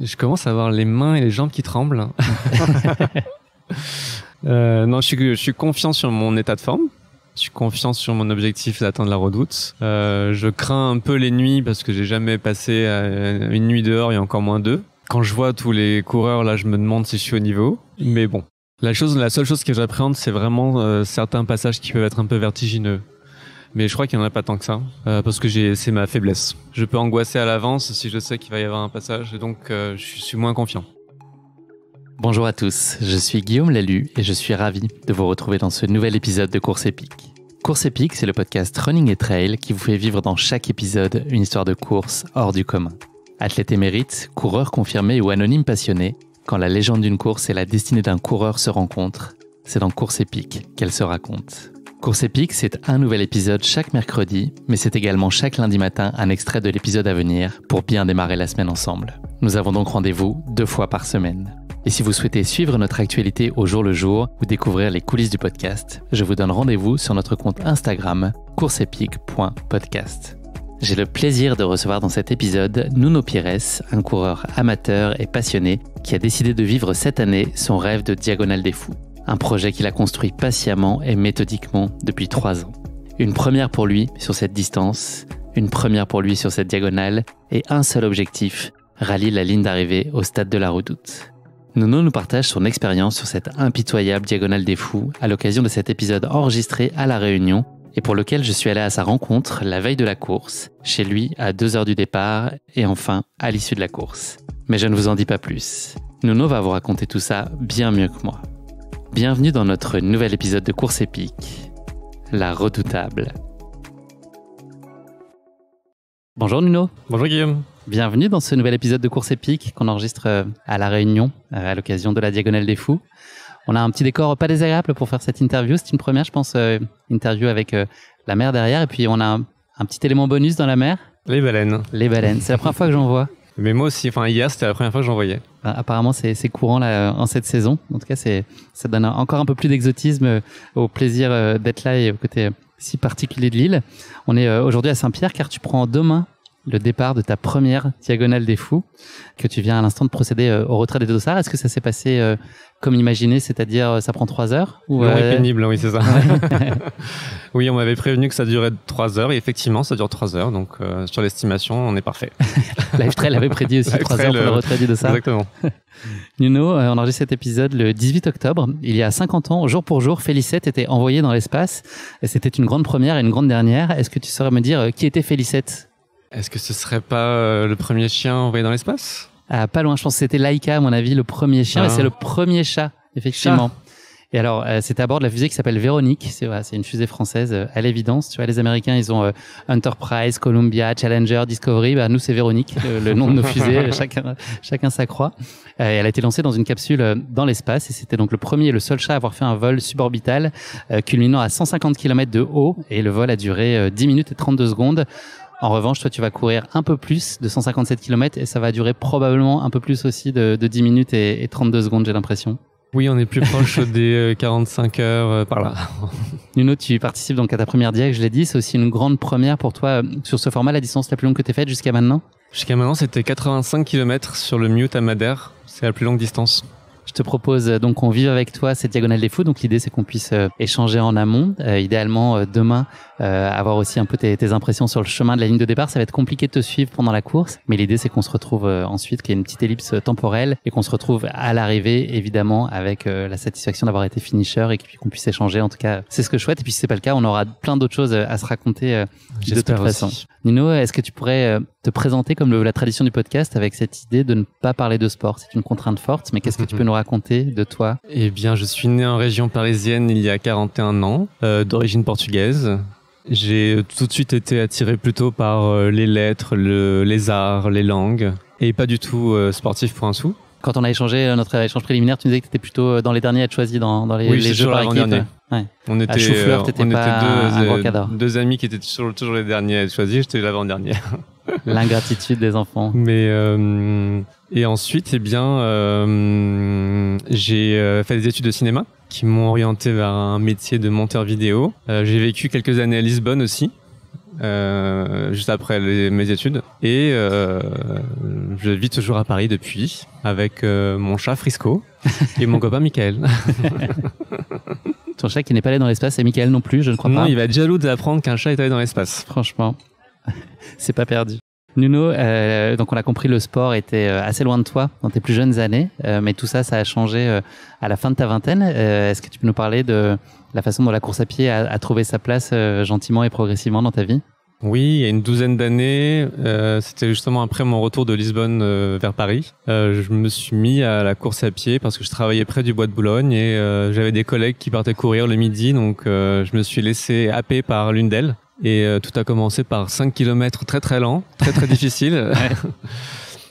Je commence à avoir les mains et les jambes qui tremblent. Euh, non, je suis, confiant sur mon état de forme. Je suis confiant sur mon objectif d'atteindre la redoute. Euh, je crains un peu les nuits parce que j'ai jamais passé euh, une nuit dehors et encore moins deux. Quand je vois tous les coureurs, là, je me demande si je suis au niveau. Mais bon, la seule chose que j'appréhende, c'est vraiment certains passages qui peuvent être un peu vertigineux. Mais je crois qu'il n'y en a pas tant que ça, parce que c'est ma faiblesse. Je peux angoisser à l'avance si je sais qu'il va y avoir un passage, et donc je suis moins confiant. Bonjour à tous, je suis Guillaume Lalu et je suis ravi de vous retrouver dans ce nouvel épisode de Course épique. Course épique, c'est le podcast Running et Trail qui vous fait vivre dans chaque épisode une histoire de course hors du commun. Athlète émérite, coureur confirmé ou anonyme passionné, quand la légende d'une course et la destinée d'un coureur se rencontrent, c'est dans Course épique qu'elle se raconte. Course épique, c'est un nouvel épisode chaque mercredi, mais c'est également chaque lundi matin un extrait de l'épisode à venir pour bien démarrer la semaine ensemble. Nous avons donc rendez-vous deux fois par semaine. Et si vous souhaitez suivre notre actualité au jour le jour ou découvrir les coulisses du podcast, je vous donne rendez-vous sur notre compte Instagram courseepique.podcast. J'ai le plaisir de recevoir dans cet épisode Nuno Pires, un coureur amateur et passionné qui a décidé de vivre cette année son rêve de Diagonale des Fous, un projet qu'il a construit patiemment et méthodiquement depuis trois ans. Une première pour lui sur cette distance, une première pour lui sur cette diagonale et un seul objectif, rallier la ligne d'arrivée au stade de la redoute. Nono nous partage son expérience sur cette impitoyable diagonale des fous à l'occasion de cet épisode enregistré à La Réunion et pour lequel je suis allé à sa rencontre la veille de la course, chez lui à deux heures du départ et enfin à l'issue de la course. Mais je ne vous en dis pas plus. Nono va vous raconter tout ça bien mieux que moi. Bienvenue dans notre nouvel épisode de Course épique, la redoutable. Bonjour Nuno. Bonjour Guillaume. Bienvenue dans ce nouvel épisode de Course épique qu'on enregistre euh, à La Réunion euh, à l'occasion de la Diagonale des Fous. On a un petit décor pas désagréable pour faire cette interview. C'est une première, je pense, euh, interview avec la mer derrière. Et puis on a un, petit élément bonus dans la mer. Les baleines. Les baleines. C'est la première fois que j'en vois. Mais moi aussi, enfin hier, c'était la première fois que j'en voyais. Bah, apparemment, c'est courant là, en cette saison. En tout cas, ça donne encore un peu plus d'exotisme au plaisir d'être là et au côté si particulier de l'île. On est aujourd'hui à Saint-Pierre car tu prends demain le départ de ta première diagonale des fous, que tu viens à l'instant de procéder euh, au retrait des dossards. Est-ce que ça s'est passé euh, comme imaginé, c'est-à-dire euh, ça prend trois heures ou pénible, oui, c'est ça. oui, on m'avait prévenu que ça durait trois heures et effectivement, ça dure trois heures. Donc, sur l'estimation, on est parfait. Lifetrail avait prédit aussi trois heures pour le retrait des dossards. Exactement. Nuno, on enregistre cet épisode le 18 octobre. Il y a 50 ans, jour pour jour, Félicette était envoyée dans l'espace. C'était une grande première et une grande dernière. Est-ce que tu saurais me dire qui était Félicette? Est-ce que ce serait pas euh, le premier chien envoyé dans l'espace? Ah, Pas loin, je pense que c'était Laika, à mon avis, le premier chien. Ah. C'est le premier chat, effectivement. Et alors, euh, c'était à bord de la fusée qui s'appelle Véronique. C'est c'est une fusée française euh, à l'évidence. Tu vois, les Américains, ils ont Enterprise, Columbia, Challenger, Discovery. Bah, nous, c'est Véronique, le, nom de nos fusées. chacun, chacun sa croix. elle a été lancée dans une capsule dans l'espace et c'était donc le premier et le seul chat à avoir fait un vol suborbital, culminant à 150 km de haut. Et le vol a duré 10 minutes et 32 secondes. En revanche, toi, tu vas courir un peu plus de 157 km et ça va durer probablement un peu plus aussi de, 10 minutes et, 32 secondes, j'ai l'impression. Oui, on est plus proche des 45 euh, heures euh, par là. Nuno, tu participes donc à ta première diag, je l'ai dit. C'est aussi une grande première pour toi euh, sur ce format, la distance la plus longue que tu as faite jusqu'à maintenant? Jusqu'à maintenant, c'était 85 km sur le Mute à Madère. C'est la plus longue distance. Je te propose euh, donc qu'on vive avec toi cette diagonale des fous. Donc l'idée c'est qu'on puisse euh, échanger en amont. Euh, idéalement demain avoir aussi un peu tes, tes, impressions sur le chemin de la ligne de départ. Ça va être compliqué de te suivre pendant la course, mais l'idée c'est qu'on se retrouve ensuite, qu'il y ait une petite ellipse temporelle et qu'on se retrouve à l'arrivée évidemment avec la satisfaction d'avoir été finisher et qu'on puisse échanger. En tout cas, c'est ce que je souhaite. Et puis si c'est pas le cas, on aura plein d'autres choses à se raconter de toute façon. Nino, est-ce que tu pourrais te présenter comme la tradition du podcast avec cette idée de ne pas parler de sport? C'est une contrainte forte, mais qu'est-ce que tu peux nous raconter de toi? Eh bien, je suis né en région parisienne il y a 41 ans, euh, d'origine portugaise. J'ai tout de suite été attiré plutôt par euh, les lettres, le, les arts, les langues, et pas du tout euh, sportif pour un sou. Quand on a échangé notre échange préliminaire, tu nous disais que tu étais plutôt dans les derniers à être choisi dans, dans les, oui, les jeux par équipe. Ouais. On était, on était deux, deux, amis qui étaient toujours, toujours les derniers à être choisis. J'étais l'avant-dernier. L'ingratitude des enfants. Mais euh, et ensuite, eh bien, euh, j'ai euh, fait des études de cinéma qui m'ont orienté vers un métier de monteur vidéo. j'ai vécu quelques années à Lisbonne aussi, euh, juste après les- mes études. Et euh, je vis toujours à Paris depuis, avec euh, mon chat Frisco et mon copain Michael. Ton chat qui n'est pas allé dans l'espace, et Michael non plus, je ne crois non, pas. il va être jaloux d'apprendre qu'un chat est allé dans l'espace. Franchement, c'est pas perdu. Nuno, euh, donc on l'a compris, le sport était assez loin de toi dans tes plus jeunes années, euh, mais tout ça, ça a changé euh, à la fin de ta vingtaine. Est-ce que tu peux nous parler de la façon dont la course à pied a, a trouvé sa place euh, gentiment et progressivement dans ta vie Oui, il y a une douzaine d'années, euh, c'était justement après mon retour de Lisbonne euh, vers Paris. Euh, je me suis mis à la course à pied parce que je travaillais près du bois de Boulogne et j'avais des collègues qui partaient courir le midi, donc je me suis laissé happer par l'une d'elles. Et tout a commencé par 5 km très très lent, très très difficile.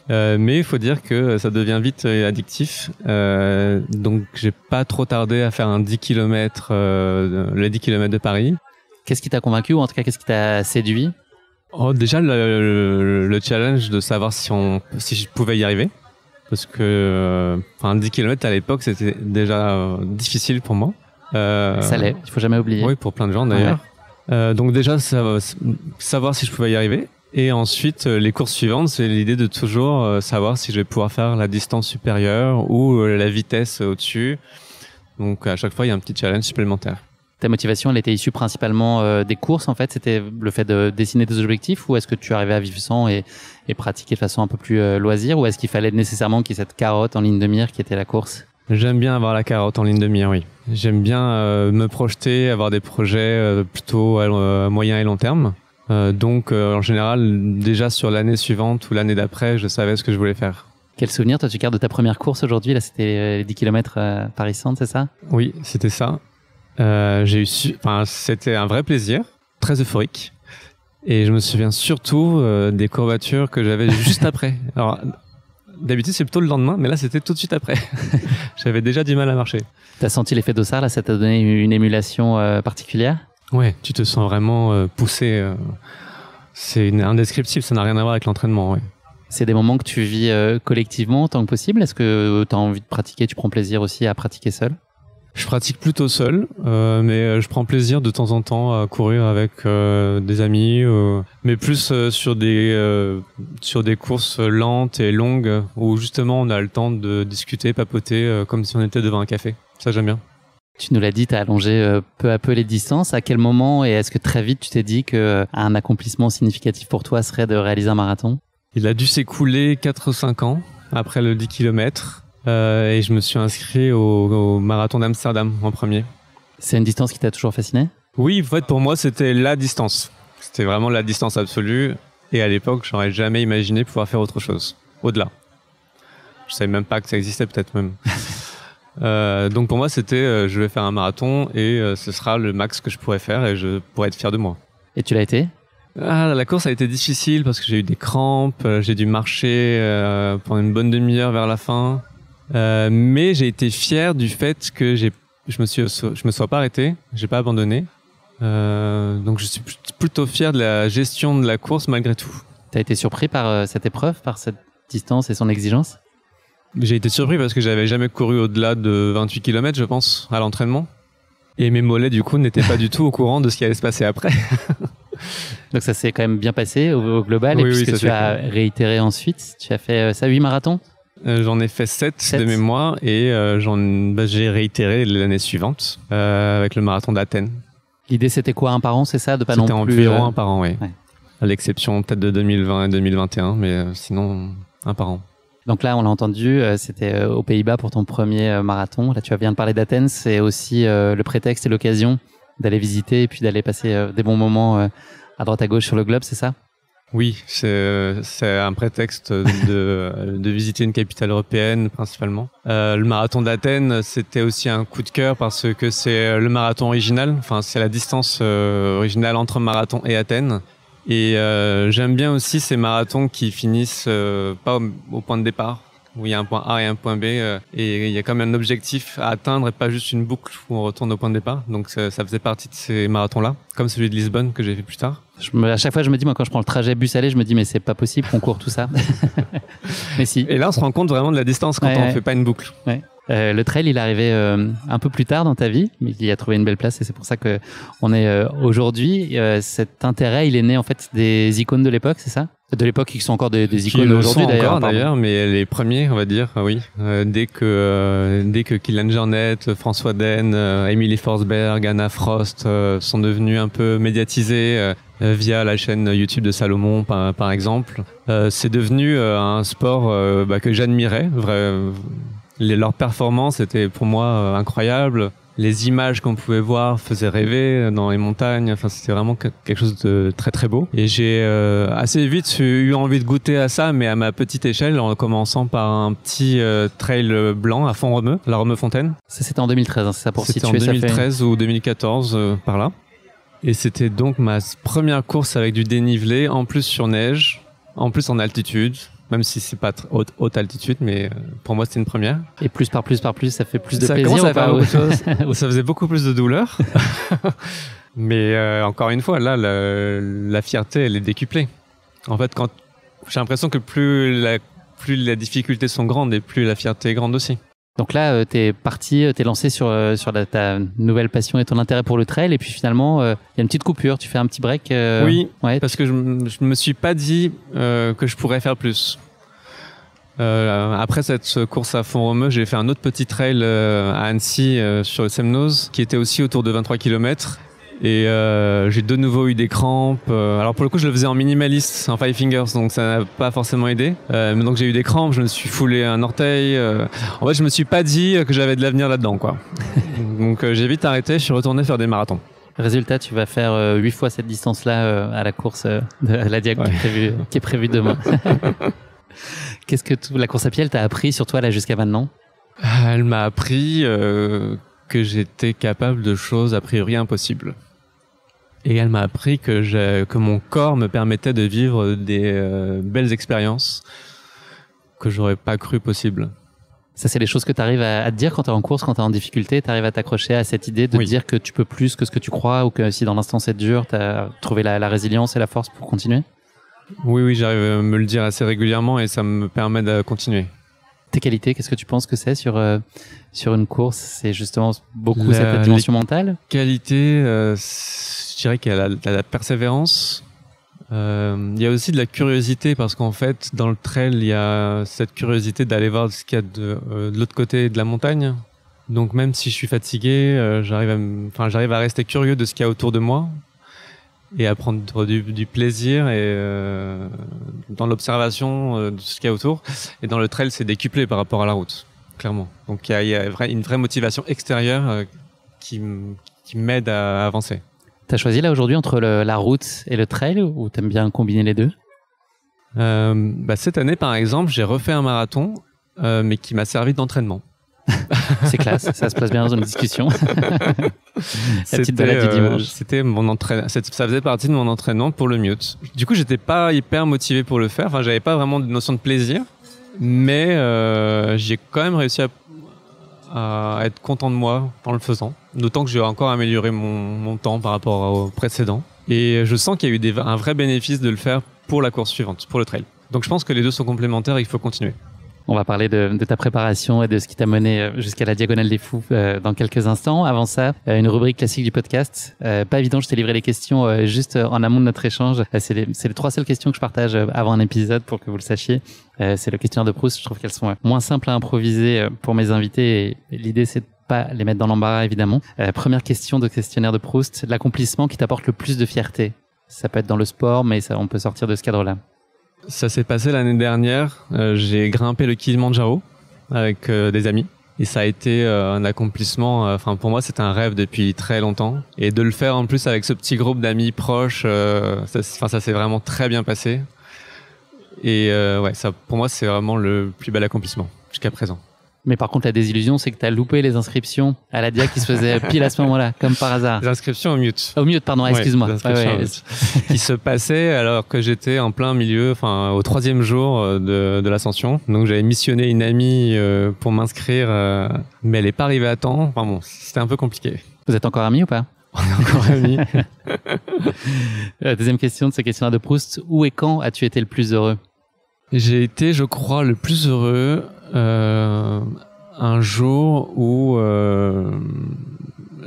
Euh, mais il faut dire que ça devient vite euh, addictif. Euh, donc j'ai pas trop tardé à faire un 10 km, euh, les 10 km de Paris. Qu'est-ce qui t'a convaincu ou en tout cas qu'est-ce qui t'a séduit? Oh, déjà le, le- le challenge de savoir si on si je pouvais y arriver parce que enfin 10 km à l'époque c'était déjà difficile pour moi. Ça l'est, il faut jamais oublier. Oui, pour plein de gens d'ailleurs. Donc déjà savoir si je pouvais y arriver et ensuite euh, les courses suivantes c'est l'idée de toujours euh, savoir si je vais pouvoir faire la distance supérieure ou euh, la vitesse au-dessus. Donc à chaque fois il y a un petit challenge supplémentaire. Ta motivation, elle était issue principalement des courses en fait? C'était le fait de dessiner des objectifs ou est-ce que tu arrivais à vivre sans et, et pratiquer de façon un peu plus loisir ou est-ce qu'il fallait nécessairement qu'il y ait cette carotte en ligne de mire qui était la course? J'aime bien avoir la carotte en ligne de mire, oui. J'aime bien me projeter, avoir des projets plutôt à moyen et long terme. Euh, donc, euh, en général, déjà sur l'année suivante ou l'année d'après, je savais ce que je voulais faire. Quel souvenir toi tu gardes de ta première course aujourd'hui Là c'était euh, les 10 km Paris-Centre, c'est ça? Oui, c'était ça. J'ai eu, su- enfin, c'était un vrai plaisir, très euphorique. Et je me souviens surtout des courbatures que j'avais juste après. Alors, d'habitude c'est plutôt le lendemain, mais là c'était tout de suite après. j'avais déjà du mal à marcher. T'as senti l'effet d'Ossard là Ça t'a donné une émulation euh, particulière? Ouais, tu te sens vraiment euh, poussé. euh, c'est indescriptible, ça n'a rien à voir avec l'entraînement. Ouais. C'est des moments que tu vis euh, collectivement tant que possible? Est-ce que tu as envie de pratiquer Tu prends plaisir aussi à pratiquer seul? Je pratique plutôt seul, euh, mais je prends plaisir de temps en temps à courir avec euh, des amis, euh, mais plus sur des sur des courses lentes et longues où justement on a le temps de discuter, papoter, comme si on était devant un café. Ça j'aime bien. Tu nous l'as dit, tu as allongé euh, peu à peu les distances. À quel moment et est-ce que très vite tu t'es dit que euh, un accomplissement significatif pour toi serait de réaliser un marathon? Il a dû s'écouler 4 ou 5 ans après le 10 km. Euh, et je me suis inscrit au, au marathon d'Amsterdam en premier. C'est une distance qui t'a toujours fasciné? Oui, en fait, pour moi, c'était la distance. C'était vraiment la distance absolue. Et à l'époque, j'aurais jamais imaginé pouvoir faire autre chose, au-delà. Je savais même pas que ça existait, peut-être même. Euh, donc pour moi, c'était euh, je vais faire un marathon et euh, ce sera le max que je pourrais faire et je pourrais être fier de moi. Et tu l'as été? Ah, la course a été difficile parce que j'ai eu des crampes, j'ai dû marcher pendant une bonne demi-heure vers la fin. Mais j'ai été fier du fait que j'ai, je me suis, je me sois pas arrêté, j'ai pas abandonné. Donc je suis pl- plutôt fier de la gestion de la course malgré tout. T'as été surpris par cette épreuve, par cette distance et son exigence? J'ai été surpris parce que j'avais jamais couru au-delà de 28 km, je pense, à l'entraînement. Et mes mollets, du coup, n'étaient pas du tout au courant de ce qui allait se passer après. Donc ça s'est quand même bien passé au, au global. et Oui, oui, puisque ça tu as réitéré ensuite, tu as fait euh, ça 8 marathons? Euh, j'en ai fait 7, Sept. de mémoire et euh, j'en, bah, j'ai réitéré l'année suivante avec le marathon d'Athènes. L'idée c'était quoi un par an, c'est ça De pas non C'était plus. environ un par an, oui. ouais. À l'exception peut-être de 2020 et 2021, mais sinon un par an. Donc là, on l'a entendu, euh, c'était euh, aux Pays-Bas pour ton premier euh, marathon. Là, tu viens de parler d'Athènes, c'est aussi le prétexte et l'occasion d'aller visiter et puis d'aller passer des bons moments à droite à gauche sur le globe, c'est ça? Oui, c'est, un prétexte de, visiter une capitale européenne principalement. Le marathon d'Athènes, c'était aussi un coup de cœur parce que c'est le marathon original. Enfin, c'est la distance originale entre marathon et Athènes. Et euh, j'aime bien aussi ces marathons qui finissent euh, pas au, au point de départ, où il y a un point A et un point B, euh, et il y a comme un objectif à atteindre et pas juste une boucle où on retourne au point de départ. Donc ça, ça faisait partie de ces marathons-là, comme celui de Lisbonne que j'ai fait plus tard. je me, À chaque fois, je me dis, moi, quand je prends le trajet bus aller, je me dis, mais c'est pas possible qu'on court tout ça. mais si. Et là, on se rend compte vraiment de la distance quand Ouais, on ouais. fait pas une boucle. Euh, le trail, il est arrivé euh, un peu plus tard dans ta vie, mais il a trouvé une belle place et c'est pour ça que on est euh, aujourd'hui. cet intérêt, il est né en fait des icônes de l'époque, c'est ça? De l'époque, qui sont encore des, des icônes aujourd'hui d'ailleurs. D'ailleurs, mais les premiers, on va dire, oui. dès que dès que Kylian Jornet, François Den, Emily Forsberg, Anna Frost sont devenus un peu médiatisés via la chaîne YouTube de Salomon, par, par exemple, c'est devenu un sport bah, que j'admirais, les, leur performance était pour moi euh, incroyable. Les images qu'on pouvait voir faisaient rêver dans les montagnes. Enfin, c'était vraiment quelque chose de très très beau. Et j'ai euh, assez vite eu envie de goûter à ça, mais à ma petite échelle, en commençant par un petit euh, trail blanc à Font-Romeu, la Romeu-Fontaine. Ça, c'était en 2013, hein, c'est ça pour situer. C'était en 2013 ou 2014, par là. Et c'était donc ma première course avec du dénivelé, en plus sur neige, en plus en altitude même si c'est pas haute, haute, altitude, mais euh, pour moi c'était une première. Et plus par plus par plus, ça fait plus de ça plaisir ou pas Ça faisait beaucoup plus de douleur. mais euh, encore une fois, là, la, la, fierté, elle est décuplée. En fait, quand j'ai l'impression que plus la, plus les difficultés sont grandes et plus la fierté est grande aussi. Donc là, euh, tu es parti, euh, tu es lancé sur, euh, sur ta nouvelle passion et ton intérêt pour le trail. Et puis finalement, il y a une petite coupure. Tu fais un petit break. oui, ouais. parce que je ne me suis pas dit que je pourrais faire plus. après cette course à fond romeu, j'ai fait un autre petit trail à Annecy sur le Semnoz qui était aussi autour de 23 km et euh, j'ai de nouveau eu des crampes. Euh, alors pour le coup, je le faisais en minimaliste, en five fingers, donc ça n'a pas forcément aidé. Euh, mais donc j'ai eu des crampes, je me suis foulé un orteil. Euh, en fait, je me suis pas dit que j'avais de l'avenir là-dedans, quoi. donc euh, j'ai vite arrêté, je suis retourné faire des marathons. Résultat, tu vas faire huit fois cette distance-là à la course de la Diag qui, est prévue, qui est prévue demain. Qu'est-ce que la course à pied, elle t'a appris sur toi là jusqu'à maintenant? Elle m'a appris que j'étais capable de choses a priori impossibles. Et elle m'a appris que, que mon corps me permettait de vivre des euh, belles expériences que j'aurais pas cru possible. Ça, c'est les choses que tu arrives à, te dire quand tu es en course, quand tu es en difficulté, tu arrives à t'accrocher à cette idée de dire que tu peux plus que ce que tu crois ou que si dans l'instant c'est dur, tu as trouvé la, la, résilience et la force pour continuer? Oui, oui, j'arrive à me le dire assez régulièrement et ça me permet de continuer. Tes qualités, qu'est-ce que tu penses que c'est sur, euh, sur une course? C'est justement beaucoup cette dimension mentale? Qualité, euh, je dirais qu'il y a la, persévérance. Euh, il y a aussi de la curiosité parce qu'en fait, dans le trail, il y a cette curiosité d'aller voir ce qu'il y a de, euh, l'autre côté de la montagne. Donc même si je suis fatigué, euh, j'arrive à, rester curieux de ce qu'il y a autour de moi et à prendre du, plaisir et dans l'observation de ce qu'il y a autour. Et dans le trail, c'est décuplé par rapport à la route, clairement. Donc il y a, une vraie motivation extérieure qui m'aide à avancer. T'as choisi là aujourd'hui entre la route et le trail ou t'aimes bien combiner les deux? Euh, bah, Cette année, par exemple, j'ai refait un marathon, euh, mais qui m'a servi d'entraînement. C'est classe, ça se passe bien dans une discussion. C'était euh, C'était mon entraînement. Ça faisait partie de mon entraînement pour le mute. Du coup, j'étais pas hyper motivé pour le faire. Enfin, j'avais pas vraiment de notion de plaisir, mais j'ai quand même réussi à à être content de moi en le faisant. D'autant que j'ai encore amélioré mon, mon, temps par rapport au précédent. Et je sens qu'il y a eu des, un vrai bénéfice de le faire pour la course suivante, pour le trail. Donc je pense que les deux sont complémentaires et il faut continuer. On va parler de, de, ta préparation et de ce qui t'a mené euh, jusqu'à la Diagonale des Fous euh, dans quelques instants. Avant ça, euh, une rubrique classique du podcast. pas évident, je t'ai livré les questions juste en amont de notre échange. c'est les, les, trois seules questions que je partage avant un épisode pour que vous le sachiez. c'est le questionnaire de Proust. Je trouve qu'elles sont moins simples à improviser pour mes invités. Et, l'idée, c'est de pas les mettre dans l'embarras, évidemment. première question de questionnaire de Proust. L'accomplissement qui t'apporte le plus de fierté. Ça peut être dans le sport, mais on peut sortir de ce cadre-là. Ça s'est passé l'année dernière. Euh, j'ai grimpé le Kilimanjaro avec euh, des amis. Et ça a été euh, un accomplissement. Enfin, pour moi, c'était un rêve depuis très longtemps. Et de le faire en plus avec ce petit groupe d'amis proches, ça, ça s'est vraiment très bien passé. Et ouais, ça, pour moi, c'est vraiment le plus bel accomplissement jusqu'à présent. Mais par contre, la désillusion, c'est que tu as loupé les inscriptions à la DIA qui se faisait pile à ce moment-là, comme par hasard. Les inscriptions au mute. Au mute, pardon, excuse-moi. qui se passait alors que j'étais en plein milieu, enfin, au troisième jour euh, de, de l'ascension. Donc, j'avais missionné une amie euh, pour m'inscrire, euh, mais elle n'est pas arrivée à temps. Enfin bon, c'était un peu compliqué. Vous êtes encore amis ou pas? On est encore amis. la deuxième question de ce questionnaire de Proust. Où et quand as-tu été le plus heureux? J'ai été, je crois, le plus heureux un jour où euh,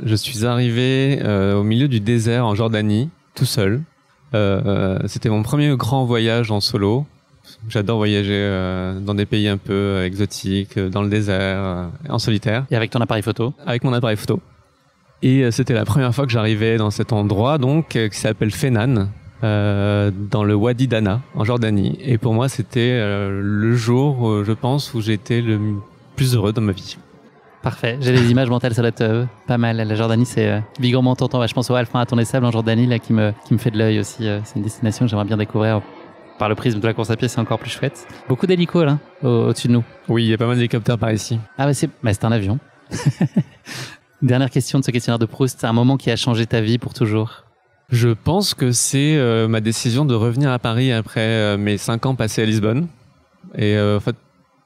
je suis arrivé euh, au milieu du désert en Jordanie, tout seul. Euh, C'était mon premier grand voyage en solo. J'adore voyager euh, dans des pays un peu exotiques, euh, dans le désert, euh, en solitaire, Et avec ton appareil photo? Avec mon appareil photo. Et euh, c'était la première fois que j'arrivais dans cet endroit, donc, euh, qui s'appelle Fenan, euh, dans le Wadi Dana, en Jordanie. Et pour moi, c'était euh, le jour, euh, je pense, où j'étais le plus heureux dans ma vie. Parfait. J'ai des images mentales, ça doit être euh, pas mal. La Jordanie, c'est euh, bigrement tentant. Je pense au Alpha à des sables en Jordanie, là, qui me, qui me fait de l'œil aussi. euh, c'est une destination que j'aimerais bien découvrir. Par le prisme de la course à pied, c'est encore plus chouette. Beaucoup d'hélicos, là, au- au-dessus de nous. Oui, il y a pas mal d'hélicoptères par ici. Ah, bah, c'est bah, c'est un avion. Dernière question de ce questionnaire de Proust. Un moment qui a changé ta vie pour toujours? Je pense que c'est euh, ma décision de revenir à Paris après euh, mes cinq ans passés à Lisbonne. Et euh, en fait,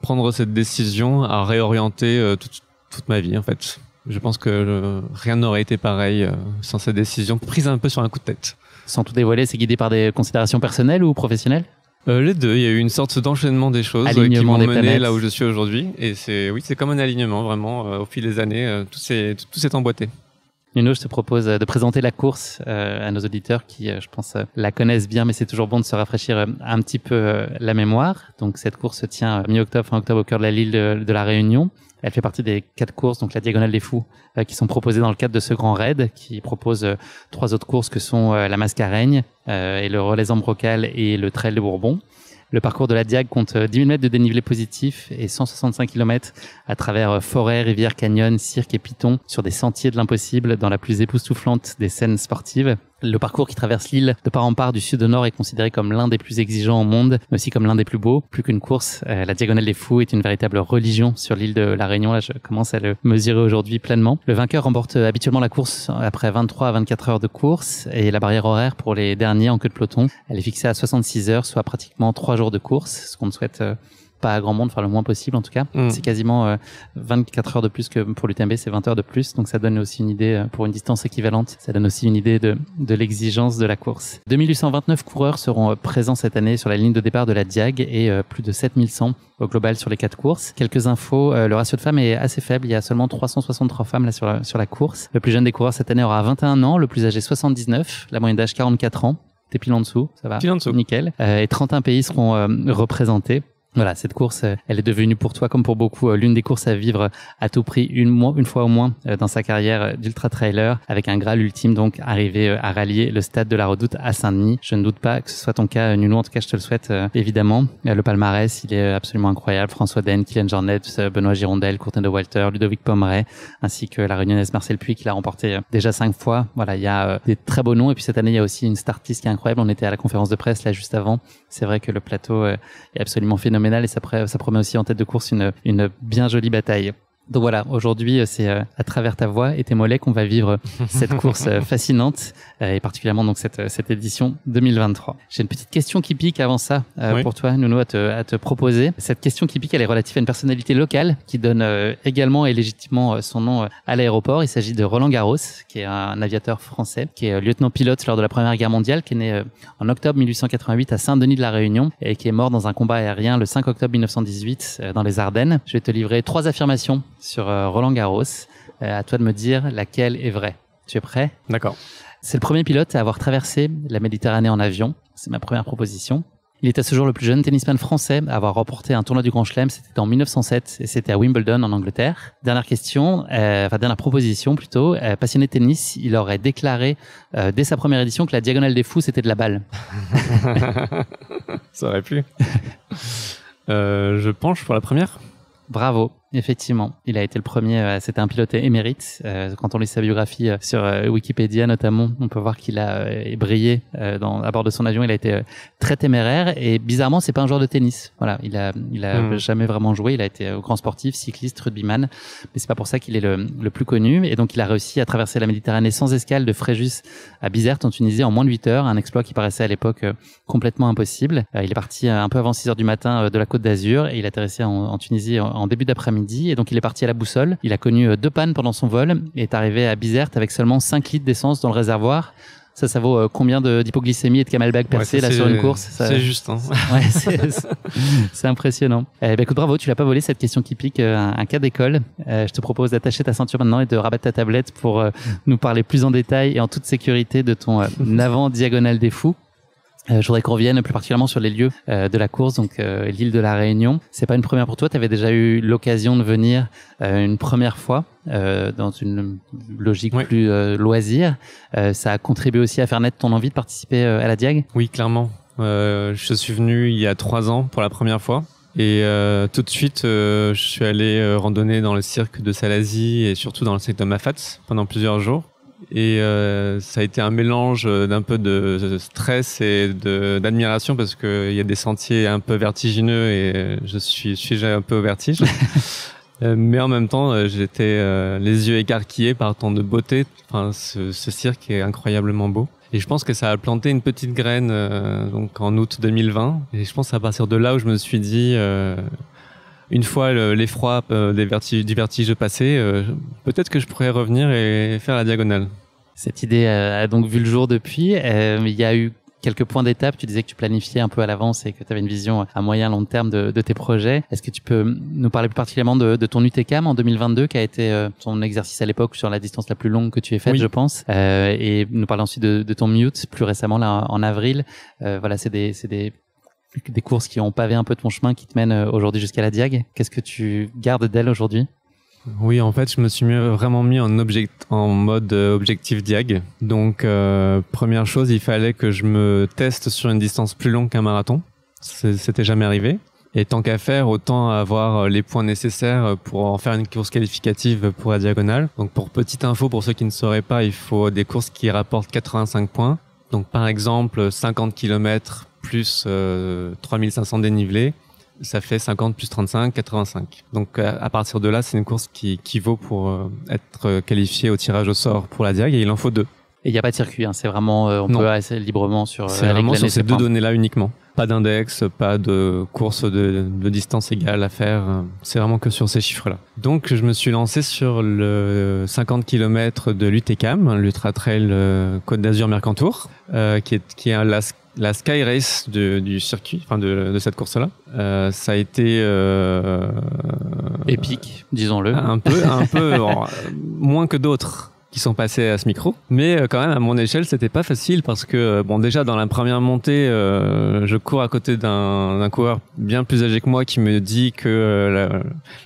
prendre cette décision a réorienté toute, toute ma vie, en fait. Je pense que rien n'aurait été pareil sans cette décision prise un peu sur un coup de tête. Sans tout dévoiler, c'est guidé par des considérations personnelles ou professionnelles? Euh, les deux, il y a eu une sorte d'enchaînement des choses euh, qui m'ont mené planètes. là où je suis aujourd'hui. Et c'est oui, c'est comme un alignement vraiment. euh, au fil des années, tout s'est tout, tout s'est emboîté. Nuno, je te propose euh, de présenter la course euh, à nos auditeurs qui, euh, je pense, la connaissent bien, mais c'est toujours bon de se rafraîchir un petit peu la mémoire. Donc, cette course se tient mi-octobre, fin octobre, au cœur de la l'île de, la Réunion. Elle fait partie des quatre courses, donc la Diagonale des Fous, qui sont proposées dans le cadre de ce grand raid, qui propose trois autres courses que sont la Mascareigne et le relais Ambrocal et le Trail de Bourbon. Le parcours de la Diag compte euh, 10 000 mètres de dénivelé positif et 165 km à travers euh, forêts, rivières, canyons, cirques et pitons sur des sentiers de l'impossible dans la plus époustouflante des scènes sportives. Le parcours qui traverse l'île de part en part du sud au nord est considéré comme l'un des plus exigeants au monde, mais aussi comme l'un des plus beaux. Plus qu'une course, euh, la Diagonale des Fous est une véritable religion sur l'île de la Réunion. Là, je commence à le mesurer aujourd'hui pleinement. Le vainqueur remporte habituellement la course après 23 à 24 heures de course et la barrière horaire pour les derniers en queue de peloton, elle est fixée à 66 heures, soit pratiquement 3 jours de course, ce qu'on souhaite euh, pas à grand monde, enfin le moins possible en tout cas. Mm. C'est quasiment euh, 24 heures de plus que pour l'UTMB, c'est 20 heures de plus, donc ça donne aussi une idée euh, pour une distance équivalente. Ça donne aussi une idée de, de l'exigence de la course. 2829 coureurs seront euh, présents cette année sur la ligne de départ de la Diag et euh, plus de 7100 au global sur les quatre courses. Quelques infos, euh, le ratio de femmes est assez faible, il y a seulement 363 femmes là sur la, sur la course. Le plus jeune des coureurs cette année aura 21 ans, le plus âgé 79, la moyenne d'âge 44 ans. T'es pile en dessous, ça va Pile en dessous. Nickel. Euh, et 31 pays seront euh, représentés. Voilà, cette course, euh, elle est devenue pour toi, comme pour beaucoup, euh, l'une des courses à vivre à tout prix, une, fois au moins euh, dans sa carrière d'ultra-trailer, avec un graal ultime, donc arriver à rallier le stade de la Redoute à Saint-Denis. Je ne doute pas que ce soit ton cas, Nuno, en tout cas, je te le souhaite, évidemment. Le palmarès, il est absolument incroyable. François Den, Kylian Jornet, Benoît Girondel, Courtin de Walter, Ludovic Pomeray, ainsi que la réunionnaise Marcel Puy, qui l'a remporté déjà cinq fois. Voilà, il y a des très beaux noms. Et puis cette année, il y a aussi une startiste qui est incroyable. On était à la conférence de presse, là, juste avant. C'est vrai que le plateau est absolument phénoménal et ça, promet aussi en tête de course une bien jolie bataille. Donc voilà, aujourd'hui, euh, c'est euh, à travers ta voix et tes mollets qu'on va vivre cette course euh, fascinante et particulièrement donc cette, cette édition 2023. J'ai une petite question qui pique avant ça Oui. pour toi, Nuno, à te, à te proposer. Cette question qui pique, elle est relative à une personnalité locale qui donne également et légitimement son nom à l'aéroport. Il s'agit de Roland Garros, qui est un aviateur français, qui est lieutenant-pilote lors de la Première Guerre mondiale, qui est né en octobre 1888 à Saint-Denis de la Réunion et qui est mort dans un combat aérien le 5 octobre 1918 euh, dans les Ardennes. Je vais te livrer trois affirmations sur euh, Roland Garros. Euh, à toi de me dire laquelle est vraie. Tu es prêt? D'accord. C'est le premier pilote à avoir traversé la Méditerranée en avion. C'est ma première proposition. Il est à ce jour le plus jeune tennisman français à avoir remporté un tournoi du Grand Chelem. C'était en 1907 et c'était à Wimbledon en Angleterre. Dernière question, euh, enfin dernière proposition plutôt. Euh, passionné de tennis, il aurait déclaré euh, dès sa première édition que la diagonale des fous c'était de la balle. Ça aurait pu. Je penche pour la première. Bravo, effectivement. Il a été le premier, euh, c'était un pilote émérite. Euh, quand on lit sa biographie euh, sur Wikipédia notamment, on peut voir qu'il a brillé euh, dans, à bord de son avion. Il a été très téméraire et bizarrement, c'est pas un joueur de tennis. Voilà, il a, il a Hmm. jamais vraiment joué. Il a été grand sportif, cycliste, rugbyman, mais c'est pas pour ça qu'il est le, le plus connu. Et donc, il a réussi à traverser la Méditerranée sans escale de Fréjus à Bizerte en Tunisie en moins de 8 heures, un exploit qui paraissait à l'époque complètement impossible. Il est parti un peu avant 6 heures du matin de la Côte d'Azur et il atterrissait en, en Tunisie en, en début d'après-midi. Et donc, il est parti à la boussole. Il a connu euh, deux pannes pendant son vol et est arrivé à Bizerte avec seulement 5 litres d'essence dans le réservoir. Ça, ça vaut combien d'hypoglycémie et de camelback percé là sur une course? C'est juste. Hein. c'est impressionnant. Eh ben, écoute, bravo, tu l'as pas volé cette question qui pique, un, cas d'école. je te propose d'attacher ta ceinture maintenant et de rabattre ta tablette pour nous parler plus en détail et en toute sécurité de ton avant diagonale des fous. Euh, je voudrais qu'on revienne plus particulièrement sur les lieux euh, de la course, donc euh, l'île de la Réunion. C'est pas une première pour toi? Tu avais déjà eu l'occasion de venir une première fois dans une logique plus loisir. ça a contribué aussi à faire naître ton envie de participer à la Diag? Oui, clairement. je suis venu il y a trois ans pour la première fois. Et tout de suite, je suis allé randonner dans le cirque de Salazie et surtout dans le secteur de Mafats pendant plusieurs jours. Et euh, ça a été un mélange d'un peu de stress et d'admiration parce qu'il y a des sentiers un peu vertigineux et je suis sujet un peu au vertige. Euh, mais en même temps, euh, j'étais les yeux écarquillés par tant de beauté. Enfin, ce, ce, cirque est incroyablement beau. Et je pense que ça a planté une petite graine donc en août 2020. Et je pense à partir de là où je me suis dit une fois l'effroi euh, des vertiges, du vertige passé, euh, peut-être que je pourrais revenir et faire la diagonale. Cette idée a donc vu le jour depuis. Euh, il y a eu quelques points d'étape. Tu disais que tu planifiais un peu à l'avance et que tu avais une vision à moyen long terme de, tes projets. Est-ce que tu peux nous parler plus particulièrement de, ton UTCAM en 2022, qui a été ton exercice à l'époque sur la distance la plus longue que tu aies faite, je pense, et nous parler ensuite de, ton Mute plus récemment là en avril. voilà, c'est des, des des courses qui ont pavé un peu ton chemin, qui te mènent euh, aujourd'hui jusqu'à la Diag. Qu'est-ce que tu gardes d'elle aujourd'hui? Oui, en fait, je me suis vraiment mis en, en mode euh, objectif diag. Donc, euh, première chose, il fallait que je me teste sur une distance plus longue qu'un marathon. C'était jamais arrivé. Et tant qu'à faire, autant avoir les points nécessaires pour en faire une course qualificative pour la diagonale. Donc, pour petite info, pour ceux qui ne sauraient pas, il faut des courses qui rapportent 85 points. Donc, par exemple, 50 km plus 3500 euh, dénivelés, ça fait 50 plus 35, 85. Donc euh, à partir de là, c'est une course qui, qui vaut pour euh, être qualifié au tirage au sort pour la Diag et il en faut deux. Et il n'y a pas de circuit, hein. c'est vraiment, on peut assez librement sur. C'est vraiment sur ces deux données-là uniquement. Pas d'index, pas de course de, de, distance égale à faire. C'est vraiment que sur ces chiffres-là. Donc je me suis lancé sur le 50 km de l'UTCAM, l'Ultra Trail Côte d'Azur Mercantour, qui est qui est la Sky Race du circuit, enfin de, de cette course-là, euh, ça a été euh, épique, disons-le. Un peu, un peu moins que d'autres qui sont passés à ce micro, mais euh, quand même à mon échelle c'était pas facile parce que euh, bon déjà dans la première montée euh, je cours à côté d'un coureur bien plus âgé que moi qui me dit que la,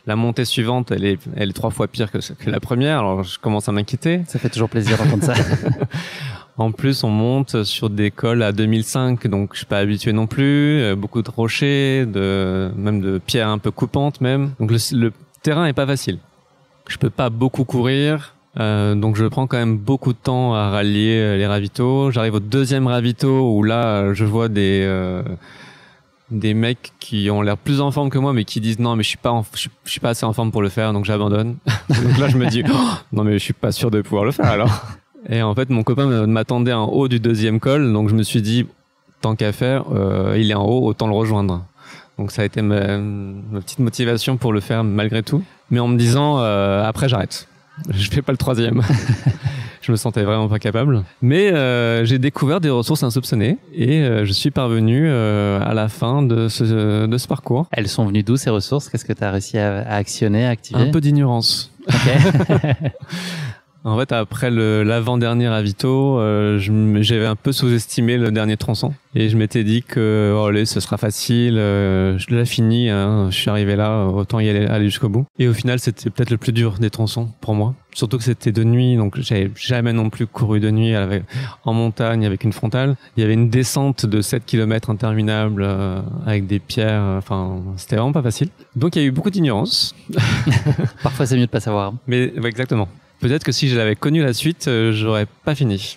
la, montée suivante elle est elle est trois fois pire que, que la première alors je commence à m'inquiéter. Ça fait toujours plaisir d'entendre ça. En plus, on monte sur des cols à 2005, donc je suis pas habitué non plus. Beaucoup de rochers, de même de pierres un peu coupantes même. Donc le, terrain est pas facile. Je peux pas beaucoup courir, euh, donc je prends quand même beaucoup de temps à rallier euh, les ravitaux. J'arrive au deuxième ravito où là, je vois des des mecs qui ont l'air plus en forme que moi, mais qui disent non, mais je suis pas, je, suis, pas assez en forme pour le faire, donc j'abandonne. donc là, je me dis oh, non, mais je suis pas sûr de pouvoir le faire alors. Et en fait, mon copain m'attendait en haut du deuxième col, donc je me suis dit, tant qu'à faire, euh, il est en haut, autant le rejoindre. Donc ça a été ma, petite motivation pour le faire malgré tout. Mais en me disant, euh, après j'arrête. Je fais pas le troisième. je me sentais vraiment pas capable. Mais euh, j'ai découvert des ressources insoupçonnées et euh, je suis parvenu euh, à la fin de ce, de ce parcours. Elles sont venues d'où ces ressources? Qu'est-ce que tu as réussi à, à actionner, à activer? Un peu d'ignorance. Okay. En fait, après l'avant-dernier ravito, euh, j'avais un peu sous-estimé le dernier tronçon. Et je m'étais dit que oh, allez, ce sera facile, euh, je l'ai fini, hein, je suis arrivé là, autant y aller, aller jusqu'au bout. Et au final, c'était peut-être le plus dur des tronçons pour moi. Surtout que c'était de nuit, donc j'avais jamais non plus couru de nuit avec, en montagne avec une frontale. Il y avait une descente de 7 km interminable euh, avec des pierres, enfin, c'était vraiment pas facile. Donc il y a eu beaucoup d'ignorance. Parfois c'est mieux de pas savoir. Mais exactement. Peut-être que si je l'avais connu la suite, euh, j'aurais pas fini.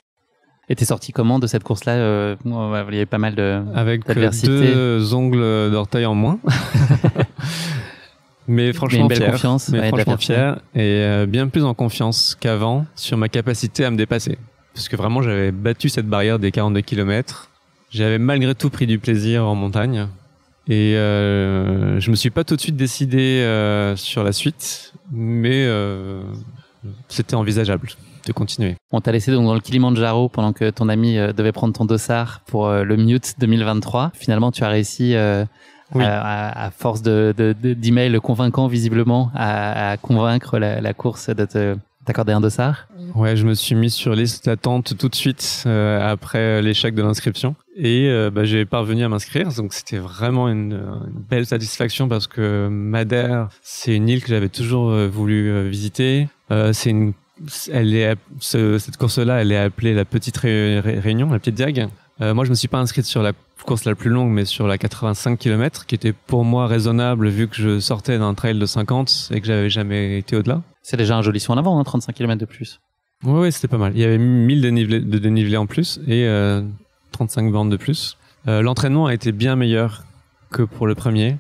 Et t'es sorti comment de cette course-là euh, Il y avait pas mal de avec deux ongles d'orteil en moins. mais franchement mais Confiance, mais franchement fier et euh, bien plus en confiance qu'avant sur ma capacité à me dépasser. Parce que vraiment, j'avais battu cette barrière des 42 km. J'avais malgré tout pris du plaisir en montagne. Et euh, je me suis pas tout de suite décidé sur la suite, mais c'était envisageable. de continuer. On t'a laissé donc dans le Kilimanjaro pendant que ton ami devait prendre ton dossard pour le Mute 2023. Finalement, tu as réussi à, force de, d'emails de, convaincants visiblement à, convaincre la, la, course de te t'accorder un dossard Ouais, je me suis mis sur liste d'attente tout de suite euh, après l'échec de l'inscription et euh, bah, j'ai parvenu à m'inscrire. Donc c'était vraiment une, belle satisfaction parce que Madère, c'est une île que j'avais toujours euh, voulu euh, visiter. c'est une elle est, ce, cette course-là, elle est appelée la petite réunion, la petite diag. Euh, moi, je me suis pas inscrite sur la course la plus longue, mais sur la 85 km, qui était pour moi raisonnable vu que je sortais d'un trail de 50 et que j'avais jamais été au-delà. C'est déjà un joli saut en avant, hein, 35 km de plus. Oui, c'était pas mal. Il y avait 1000 dénivelés, de dénivelé en plus et euh, 35 bornes de plus. Euh, L'entraînement a été bien meilleur que pour le premier,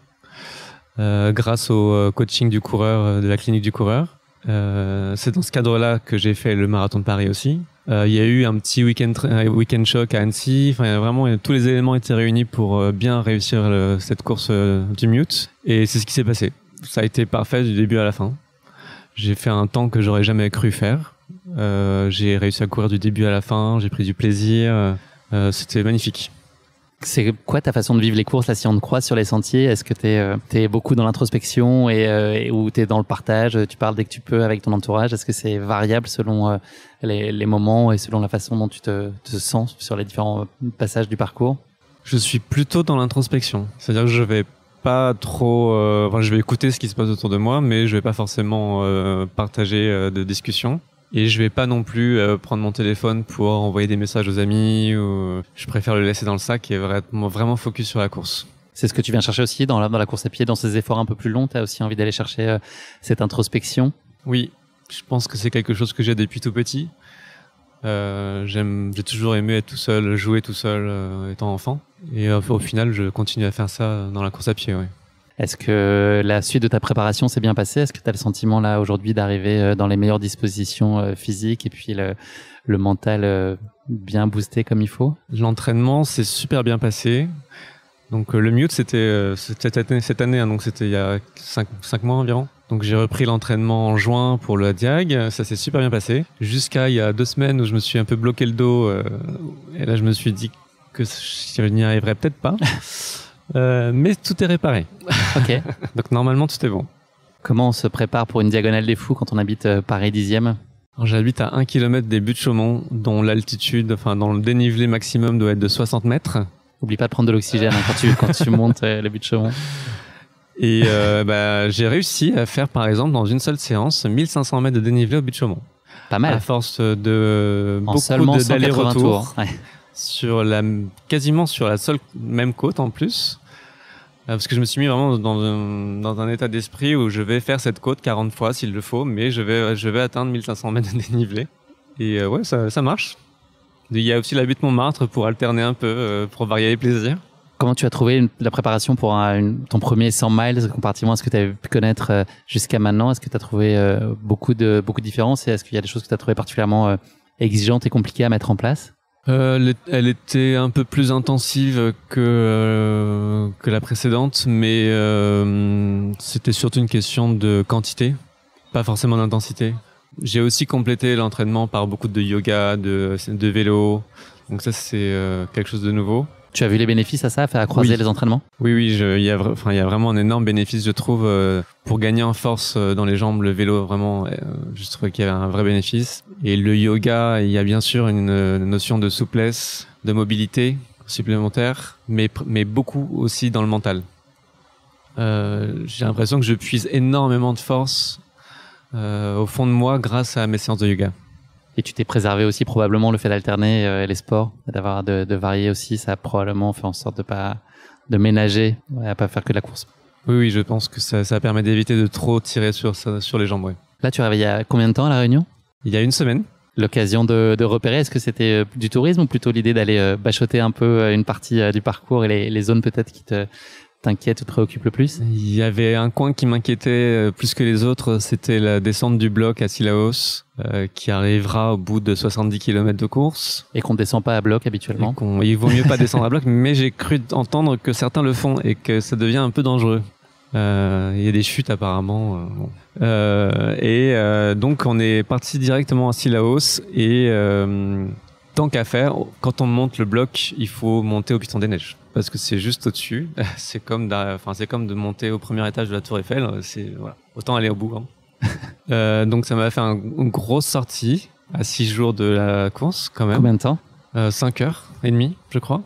euh, grâce au euh, coaching du coureur euh, de la clinique du coureur. C'est dans ce cadre-là que j'ai fait le marathon de Paris aussi. Euh, il y a eu un petit week-end week choc à Annecy. Enfin, vraiment, tous les éléments étaient réunis pour euh, bien réussir cette course euh, du mute. Et c'est ce qui s'est passé. Ça a été parfait du début à la fin. J'ai fait un temps que j'aurais jamais cru faire. j'ai réussi à courir du début à la fin. J'ai pris du plaisir. C'était magnifique. C'est quoi ta façon de vivre les courses là si on te croise sur les sentiers? Est-ce que tu es, es, beaucoup dans l'introspection et, euh, ou tu es dans le partage? Tu parles dès que tu peux avec ton entourage Est-ce que c'est variable selon euh, les, les, moments et selon la façon dont tu te, te, sens sur les différents passages du parcours? Je suis plutôt dans l'introspection. C'est-à-dire que je vais pas trop... Euh, enfin, je vais écouter ce qui se passe autour de moi, mais je vais pas forcément euh, partager de discussions. Et je vais pas non plus euh, prendre mon téléphone pour envoyer des messages aux amis. Ou... Je préfère le laisser dans le sac et vraiment, vraiment focus sur la course. C'est ce que tu viens chercher aussi dans la, dans la course à pied, dans ces efforts un peu plus longs. Tu as aussi envie d'aller chercher euh, cette introspection? Oui, je pense que c'est quelque chose que j'ai depuis tout petit. Euh, j'ai toujours aimé être tout seul, jouer tout seul euh, étant enfant. Et au final, je continue à faire ça dans la course à pied. Ouais. Est-ce que la suite de ta préparation s'est bien passée? Est-ce que tu as le sentiment là aujourd'hui d'arriver euh, dans les meilleures dispositions euh, physiques et puis le, le mental euh, bien boosté comme il faut? L'entraînement s'est super bien passé. Donc le mute c'était cette année, cette année hein, donc c'était il y a 5, mois environ. Donc j'ai repris l'entraînement en juin pour le Diag, ça s'est super bien passé. Jusqu'à il y a deux semaines où je me suis un peu bloqué le dos et là je me suis dit que je n'y arriverais peut-être pas. Euh, mais tout est réparé. Ok. Donc normalement tout est bon. Comment on se prépare pour une diagonale des fous quand on habite euh, Paris 10e J'habite à 1 km des buts de Chaumont, dont l'altitude, enfin dans le dénivelé maximum doit être de 60 mètres. Oublie pas de prendre de l'oxygène hein, quand, tu, quand tu montes euh, les buts de Chaumont. Et euh, bah, j'ai réussi à faire par exemple dans une seule séance 1500 mètres de dénivelé au but de Chaumont. Pas mal. À force de en beaucoup d'allers-retours. Ouais sur la, quasiment sur la seule même côte en plus. Euh, parce que je me suis mis vraiment dans un, dans un état d'esprit où je vais faire cette côte 40 fois s'il le faut, mais je vais, je vais atteindre 1500 mètres de dénivelé. Et euh, ouais, ça, ça marche. Il y a aussi la butte Montmartre pour alterner un peu, euh, pour varier les plaisirs. Comment tu as trouvé la préparation pour ton premier 100 miles comparativement à ce que tu avais pu connaître jusqu'à maintenant? Est-ce que tu as trouvé beaucoup, de, beaucoup de différences? Et est-ce qu'il y a des choses que tu as trouvé particulièrement exigeantes et compliquées à mettre en place? Euh, elle était un peu plus intensive que euh, que la précédente, mais euh, c'était surtout une question de quantité, pas forcément d'intensité. J'ai aussi complété l'entraînement par beaucoup de yoga, de, de vélo, donc ça c'est euh, quelque chose de nouveau. Tu as vu les bénéfices à ça, à croiser les entraînements? Oui, oui, il y, a, enfin, il y a vraiment un énorme bénéfice, je trouve, euh, pour gagner en force euh, dans les jambes, le vélo, vraiment, euh, je trouve qu'il y a un vrai bénéfice. Et le yoga, il y a bien sûr une, notion de souplesse, de mobilité supplémentaire, mais, mais beaucoup aussi dans le mental. J'ai l'impression que je puise énormément de force au fond de moi grâce à mes séances de yoga. Et tu t'es préservé aussi probablement le fait d'alterner euh, les sports, d'avoir de, de, varier aussi, ça a probablement fait en sorte de pas de ménager, ouais, à pas faire que de la course. Oui, oui, je pense que ça, ça permet d'éviter de trop tirer sur sur les jambes. Ouais. Là, tu arrives il y a combien de temps à la Réunion? Il y a une semaine. L'occasion de, de, repérer, est-ce que c'était euh, du tourisme ou plutôt l'idée d'aller euh, bachoter un peu une partie du parcours et les, les zones peut-être qui te t'inquiète ou te préoccupe le plus Il y avait un coin qui m'inquiétait euh, plus que les autres, c'était la descente du bloc à Silaos, euh, qui arrivera au bout de 70 km de course. Et qu'on descend pas à bloc habituellement Il vaut mieux pas descendre à bloc, mais j'ai cru entendre que certains le font et que ça devient un peu dangereux. Euh, Il y a des chutes apparemment. euh, et donc on est parti directement à Sillaos et tant qu'à faire, quand on monte le bloc, il faut monter au Piton des Neiges parce que c'est juste au-dessus. C'est comme, enfin c'est comme de monter au premier étage de la Tour Eiffel. C'est voilà, autant aller au bout. hein. Euh, donc ça m'a fait un- une grosse sortie à 6 jours de la course quand même. Combien de temps? 5 heures et demie, je crois.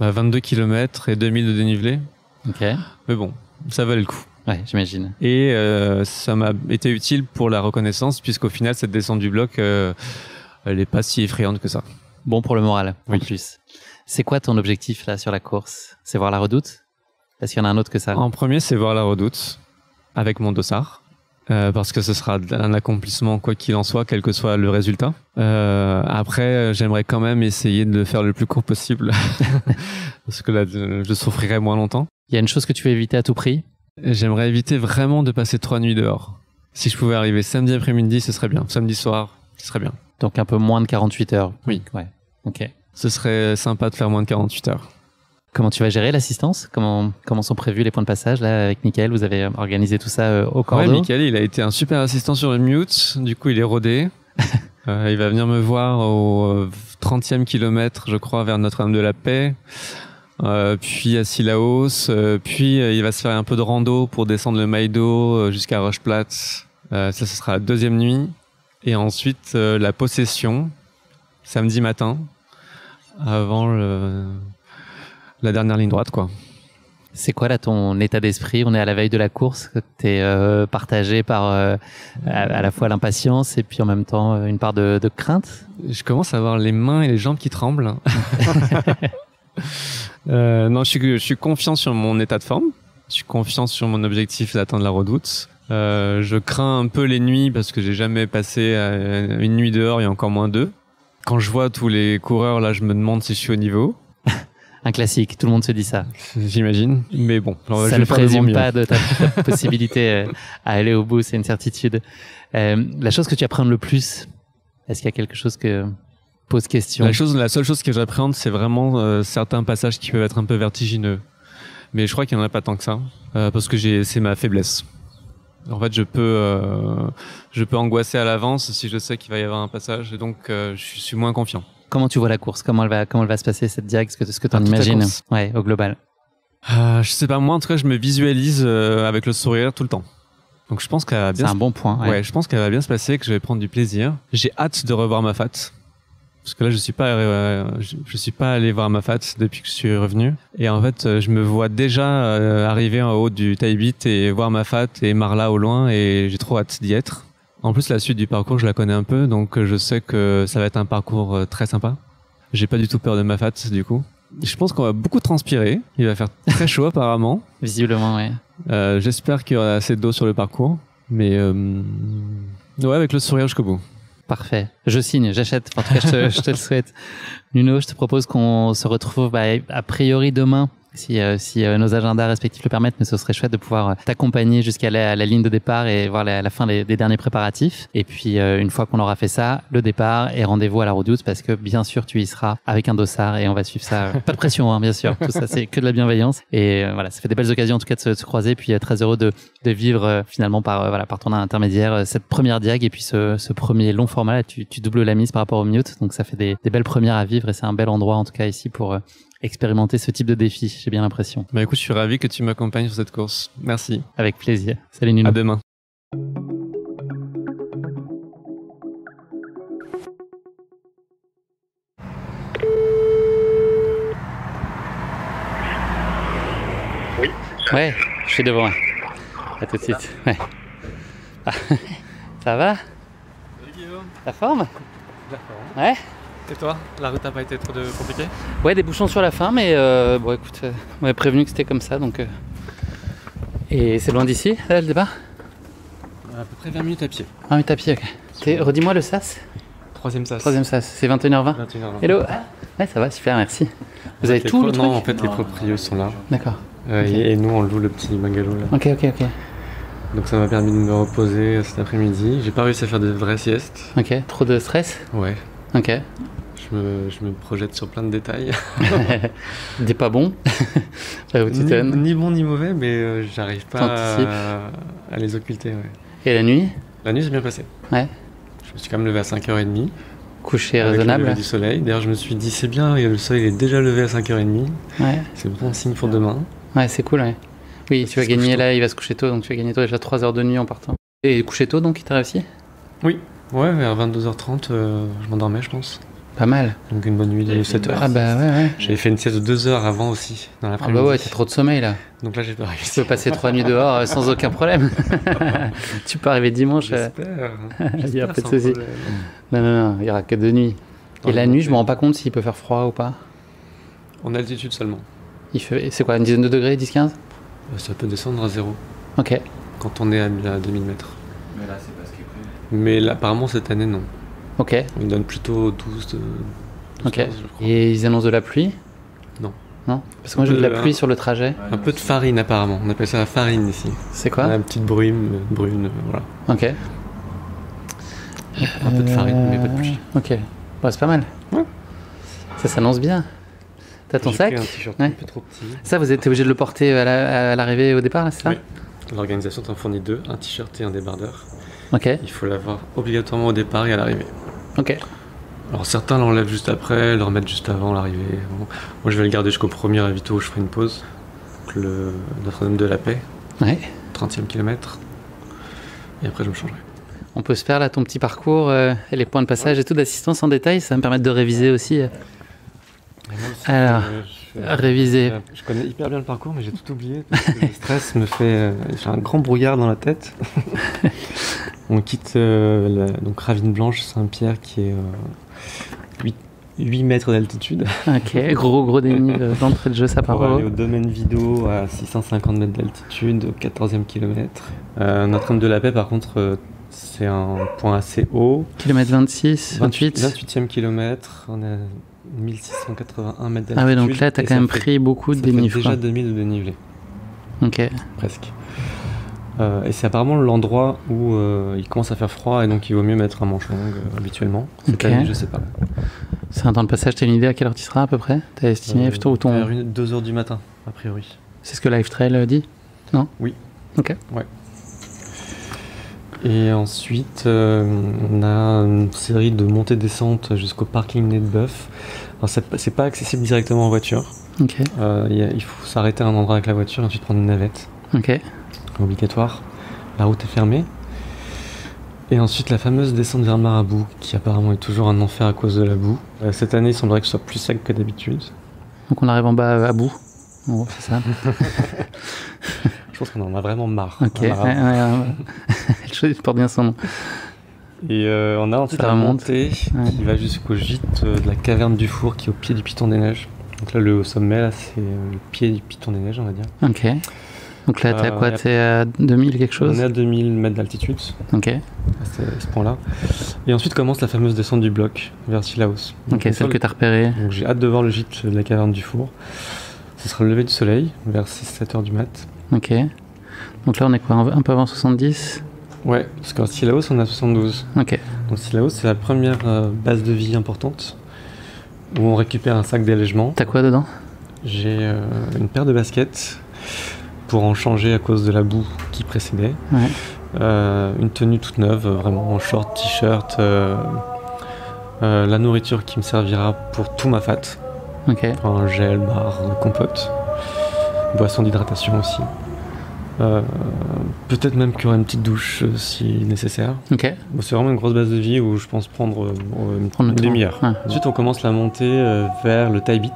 Bah, 22 km et 2000 de dénivelé. Ok. Mais bon, ça valait le coup. Ouais, j'imagine. Et euh, ça m'a été utile pour la reconnaissance, puisqu'au final, cette descente du bloc, euh, elle n'est pas si effrayante que ça. Bon pour le moral, en Oui. plus. C'est quoi ton objectif là sur la course? C'est voir la redoute? Est-ce qu'il y en a un autre que ça En premier, c'est voir la redoute avec mon dossard. euh, parce que ce sera un accomplissement quoi qu'il en soit, quel que soit le résultat. Euh, après, j'aimerais quand même essayer de le faire le plus court possible, parce que là, je souffrirai moins longtemps. Il y a une chose que tu veux éviter à tout prix? J'aimerais éviter vraiment de passer trois nuits dehors. Si je pouvais arriver samedi après-midi, ce serait bien. Samedi soir, ce serait bien. Donc un peu moins de 48 heures. Oui. Ouais. Ok. Ce serait sympa de faire moins de 48 heures. Comment tu vas gérer l'assistance? Comment, comment sont prévus les points de passage là avec Mickaël Vous avez organisé tout ça euh, au cordeau? Michael, il a été un super assistant sur le mute. Du coup, il est rodé. Euh, il va venir me voir au euh, 30e kilomètre, je crois, vers Notre-Dame de la Paix. Euh, puis à Sillaos. Euh, puis euh, il va se faire un peu de rando pour descendre le Maïdo euh, jusqu'à Rocheplatte. Euh, ça, ce sera la deuxième nuit. Et ensuite, euh, la possession, samedi matin, avant le- la dernière ligne droite, quoi. C'est quoi là ton état d'esprit? On est à la veille de la course. Tu es partagé par euh, à, à la fois l'impatience et puis en même temps euh, une part de, de crainte? Je commence à avoir les mains et les jambes qui tremblent. Euh, non, je suis, je suis confiant sur mon état de forme. Je suis confiant sur mon objectif d'atteindre la redoute. Euh, je crains un peu les nuits parce que j'ai jamais passé euh, une nuit dehors et encore moins deux. Quand je vois tous les coureurs, là, je me demande si je suis au niveau. Un classique, tout le monde se dit ça. J'imagine. Mais bon, alors, je ça ne présume pas de ta, ta possibilité euh, à aller au bout, c'est une certitude. Euh, la chose que tu appréhendes le plus, est-ce qu'il y a quelque chose que pose question? La, chose, la seule chose que j'appréhende, c'est vraiment euh, certains passages qui peuvent être un peu vertigineux. Mais je crois qu'il n'y en a pas tant que ça, parce que c'est ma faiblesse. En fait, je peux, euh, je peux angoisser à l'avance si je sais qu'il va y avoir un passage, et donc euh, je suis moins confiant. Comment tu vois la course? Comment elle va, comment elle va se passer cette diag Est-ce que, ce que tu en Ah, imagines? Ouais, au global. Euh, je sais pas, moi en tout cas, je me visualise euh, avec le sourire tout le temps. Donc je pense qu'elle va C'est bien. un se- bon point. ouais. Ouais, je pense qu'elle va bien se passer, que je vais prendre du plaisir. J'ai hâte de revoir ma fat. Parce que là, je suis pas, euh, je, je suis pas allé voir ma fat depuis que je suis revenu. Et en fait, euh, je me vois déjà euh, arriver en haut du Taibit et voir ma fat et Marla au loin et j'ai trop hâte d'y être. En plus, la suite du parcours, je la connais un peu, donc je sais que ça va être un parcours très sympa. J'ai pas du tout peur de ma fat, du coup. Je pense qu'on va beaucoup transpirer. Il va faire très chaud apparemment. Visiblement, ouais. Euh, J'espère qu'il y aura assez d'eau sur le parcours. Mais euh, ouais, avec le sourire jusqu'au bout. Parfait. Je signe, j'achète. En tout cas, je te, je te le souhaite. Nuno, je te propose qu'on se retrouve bah, a priori demain. Si, euh, si euh, nos agendas respectifs le permettent, mais ce serait chouette de pouvoir euh, t'accompagner jusqu'à la, ligne de départ et voir la, la fin des, des derniers préparatifs. Et puis, euh, une fois qu'on aura fait ça, le départ et rendez-vous à la redoute parce que bien sûr, tu y seras avec un dossard et on va suivre ça. Pas de pression, hein, bien sûr. Tout ça, c'est que de la bienveillance. Et euh, voilà, ça fait des belles occasions en tout cas de se, de se croiser. Puis, euh, très heureux de, de vivre euh, finalement par, voilà, par ton intermédiaire euh, cette première diag et puis ce, ce premier long format. Là, tu, tu doubles la mise par rapport au mute. Donc, ça fait des, des belles premières à vivre et c'est un bel endroit en tout cas ici pour euh, expérimenter ce type de défi. J'ai bien l'impression. Bah écoute, je suis ravi que tu m'accompagnes sur cette course. Merci. Avec plaisir. Salut Nuno. À demain. Ouais, je suis devant. À tout de suite. Ouais. Ah, Ça va? La forme Ouais? Et toi La route n'a pas été trop de compliquée Ouais, des bouchons sur la fin, mais euh, bon, écoute, euh, on m'avait prévenu que c'était comme ça, donc. euh. Et c'est loin d'ici, là, le départ? À peu près 20 minutes à pied. Ah, mais à pied, ok. Redis-moi le SAS Troisième sas. Troisième SAS, c'est 21h20 21h20. Hello Ouais, ça va, super, merci. Vous avez tout le truc? Non, en fait, les proprios sont là. D'accord. Euh, et, et nous, on loue le petit bungalow là. Ok, ok, ok. Donc ça m'a permis de me reposer cet après-midi. J'ai pas réussi à faire de vraies siestes. Ok, trop de stress? Ouais. Ok. Je me, je me projette sur plein de détails. Des pas bons ni, ni bon ni mauvais, mais euh, j'arrive pas à, à les occulter. ouais. Et la nuit? La nuit s'est bien passée. Ouais. Je me suis quand même levé à 5h30. Coucher avec le raisonnable du soleil. D'ailleurs, je me suis dit, c'est bien, le soleil est déjà levé à 5h30. Ouais, C'est bon signe pour demain. ouais c'est cool, ouais. Oui, tu vas gagner tôt. là, il va se coucher tôt, donc tu vas gagner toi déjà 3 heures de nuit en partant. Et coucher tôt, donc, il t'a réussi? Ouais, vers 22h30, euh, je m'endormais, je pense. Pas mal. Donc une bonne nuit de 7 heures. Ah bah ouais, ouais. J'avais fait une sieste de 2 heures avant aussi, dans Ah l'après-midi. bah ouais, t'as trop de sommeil là. Donc là, j'ai pas Tu réussi. peux passer 3 nuits dehors euh, sans aucun problème. tu peux arriver dimanche. euh, J'espère. Il y a J'espère, pas de sans souci. problème. Non, non, non, il y aura que deux nuits. Et la nuit, je me rends pas compte s'il peut faire froid ou pas. En altitude seulement. Il fait, c'est quoi, une dizaine de degrés, 10-15 Ça peut descendre à zéro Ok, quand on est à 2000 mètres. Mais là, c'est pas ce qui est prévu. Mais là, apparemment, cette année, non. Ok, On donne plutôt 12, de... 12 ok. 15, je crois. Et ils annoncent de la pluie? Non. Non? Parce que moi j'ai de la pluie sur le trajet. Un peu de farine, apparemment. On appelle ça la farine ici. C'est quoi? Une petite brume, brune, voilà. Ok. Un peu de farine, mais pas de pluie. Euh, Ok. Bon, c'est pas mal. Ouais. Ça s'annonce bien. T'as ton sac pris un t-shirt Ouais. un peu trop petit. Ça, vous êtes obligé de le porter à la- à l'arrivée au départ, c'est ça? Oui. L'organisation t'en fournit deux, un t-shirt et un débardeur. Ok, Il faut l'avoir obligatoirement au départ et à l'arrivée. Ok. Alors certains l'enlèvent juste après, le remettent juste avant l'arrivée. Bon. Moi je vais le garder jusqu'au premier ravito où je ferai une pause. Donc, Le Notre-Dame de la Paix, Ouais. 30e kilomètre. Et après je me changerai. On peut se faire là ton petit parcours euh, et les points de passage et tout d'assistance en détail. Ça va me permettre de réviser aussi. euh. Alors, je, réviser. je connais hyper bien le parcours mais j'ai tout oublié. Parce que le stress me fait... euh, J'ai un grand brouillard dans la tête. On quitte euh, la- donc Ravine Blanche, Saint-Pierre qui est euh, 8, mètres d'altitude. Ok, gros gros dénivelé d'entrée de jeu, ça part aller haut. au domaine Vido à 650 mètres d'altitude, au 14e kilomètre. Euh, Notre-Dame de la Paix, par contre, c'est un point assez haut. Kilomètre 26, 28. 28e kilomètre, on est à 1681 mètres d'altitude. Ah ouais, donc là, t'as et quand même pris beaucoup de dénivelé. déjà 2000 de dénivelé, Ok, presque. Euh, et c'est apparemment l'endroit où euh, il commence à faire froid et donc il vaut mieux mettre un manche long euh, habituellement. Cette Ok. année, je sais pas. c'est un temps de passage, t'as une idée à quelle heure tu seras à peu près? T'as estimé plutôt ton... Vers 2 heures du matin, a priori. C'est ce que Live Trail dit Et ensuite, on a une série de montées-descentes jusqu'au parking Nez de Bœuf. Alors, c'est pas- accessible directement en voiture. Ok, il y a- il faut s'arrêter à un endroit avec la voiture et ensuite prendre une navette. Ok. Obligatoire. La route est fermée. Et ensuite, la fameuse descente vers Marabout, qui apparemment est toujours un enfer à cause de la boue. Euh, cette année, il semblerait que ce soit plus sec que d'habitude. Donc on arrive en bas à bout. Gros, c'est ça. Je pense qu'on en a vraiment marre. Ok, ouais, il porte bien son nom. Et euh, on a ensuite la montée qui va jusqu'au gîte euh, de la caverne du four qui est au pied du Piton des Neiges. Donc là, le sommet, là, c'est euh, le pied du Piton des Neiges, on va dire. Ok. Donc là, t'es à Euh, quoi T'es à 2000 quelque chose On est à 2000 mètres d'altitude, Ok, à ce, point-là. Et ensuite commence la fameuse descente du bloc vers Sillaos. Ok, celle que t'as repérée. Donc j'ai hâte de voir le gîte de la caverne du four. Ce sera le lever du soleil vers 6-7 heures du mat. Ok. Donc là, on est quoi Un peu avant 70 Ouais, parce qu'en Sillaos on a 72. Ok, Donc Sillaos c'est la première euh, base de vie importante où on récupère un sac d'allègement. t'as quoi dedans? J'ai euh, une paire de baskets pour en changer à cause de la boue qui précédait. Ouais. Euh, une tenue toute neuve, euh, vraiment en short, t-shirt. euh, euh, la nourriture qui me servira pour tout ma fat. Ok, un gel, barre, compote, boisson d'hydratation aussi. Peut-être même qu'il y aura une petite douche si nécessaire. ok. Bon, c'est vraiment une grosse base de vie où je pense prendre une, Prendre demi-heure. Ouais. Ensuite, on commence la montée vers le Taibit.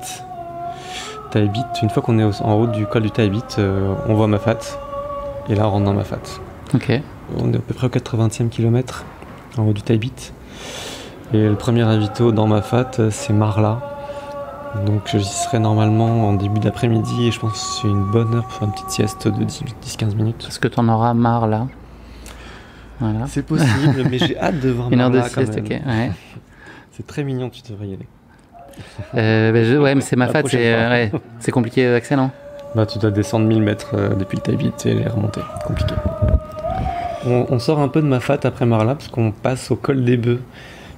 Taibit, une fois qu'on est en haut du col du Taibit, euh, on voit Mafat. Et là, on rentre dans Mafat. Ok, On est à peu près au 80e kilomètre en haut du Taibit. Et le premier avito dans Mafat, euh, c'est Marla. Donc j'y serai normalement en début d'après-midi et je pense que c'est une bonne heure pour faire une petite sieste de 10-15 minutes. est-ce que t'en auras marre là? Voilà. C'est possible, mais j'ai hâte de voir Une heure de sieste, ok. Ouais. C'est très mignon, tu devrais y aller. Euh, bah, je- ouais, mais c'est ma fat, c'est euh, ouais, c'est compliqué d'accès, non Bah, tu dois descendre 1000 mètres euh, depuis le Taibit et les remonter. Compliqué. On, on sort un peu de Mafat après Marla parce qu'on passe au col des Bœufs,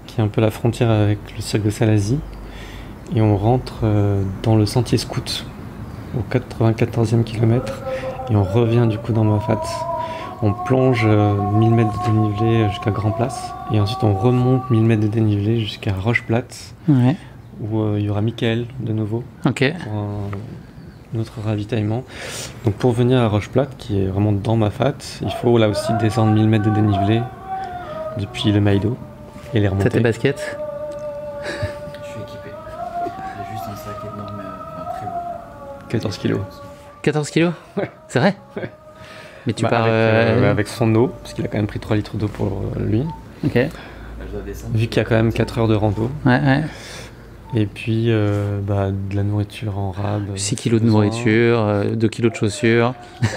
qui est un peu la frontière avec le cirque de Salazie. Et on rentre euh, dans le sentier scout au 94e kilomètre et on revient du coup dans Moffat. On plonge euh, 1000 mètres de dénivelé jusqu'à Grand Place et ensuite on remonte 1000 mètres de dénivelé jusqu'à Roche Plate Ouais. Où euh, il y aura Michael de nouveau pour un, un autre ravitaillement. Donc pour venir à Roche Plate qui est vraiment dans Mafat, il faut là aussi descendre 1000 mètres de dénivelé depuis le Maïdo et les T'as tes remonter. baskets Je suis équipé. J'ai juste un sac énorme, mais enfin, très beau. 14 kilos. 14 kilos Ouais. C'est vrai Mais tu Bah, pars. avec, euh, euh, avec son eau, parce qu'il a quand même pris 3 litres d'eau pour euh, lui. Ok. Descendre. Vu qu'il y a quand même 4 heures de rando. Ouais, ouais. Et puis euh, bah, de la nourriture en rab. 6 kilos de besoin. nourriture, euh, 2 kilos de chaussures.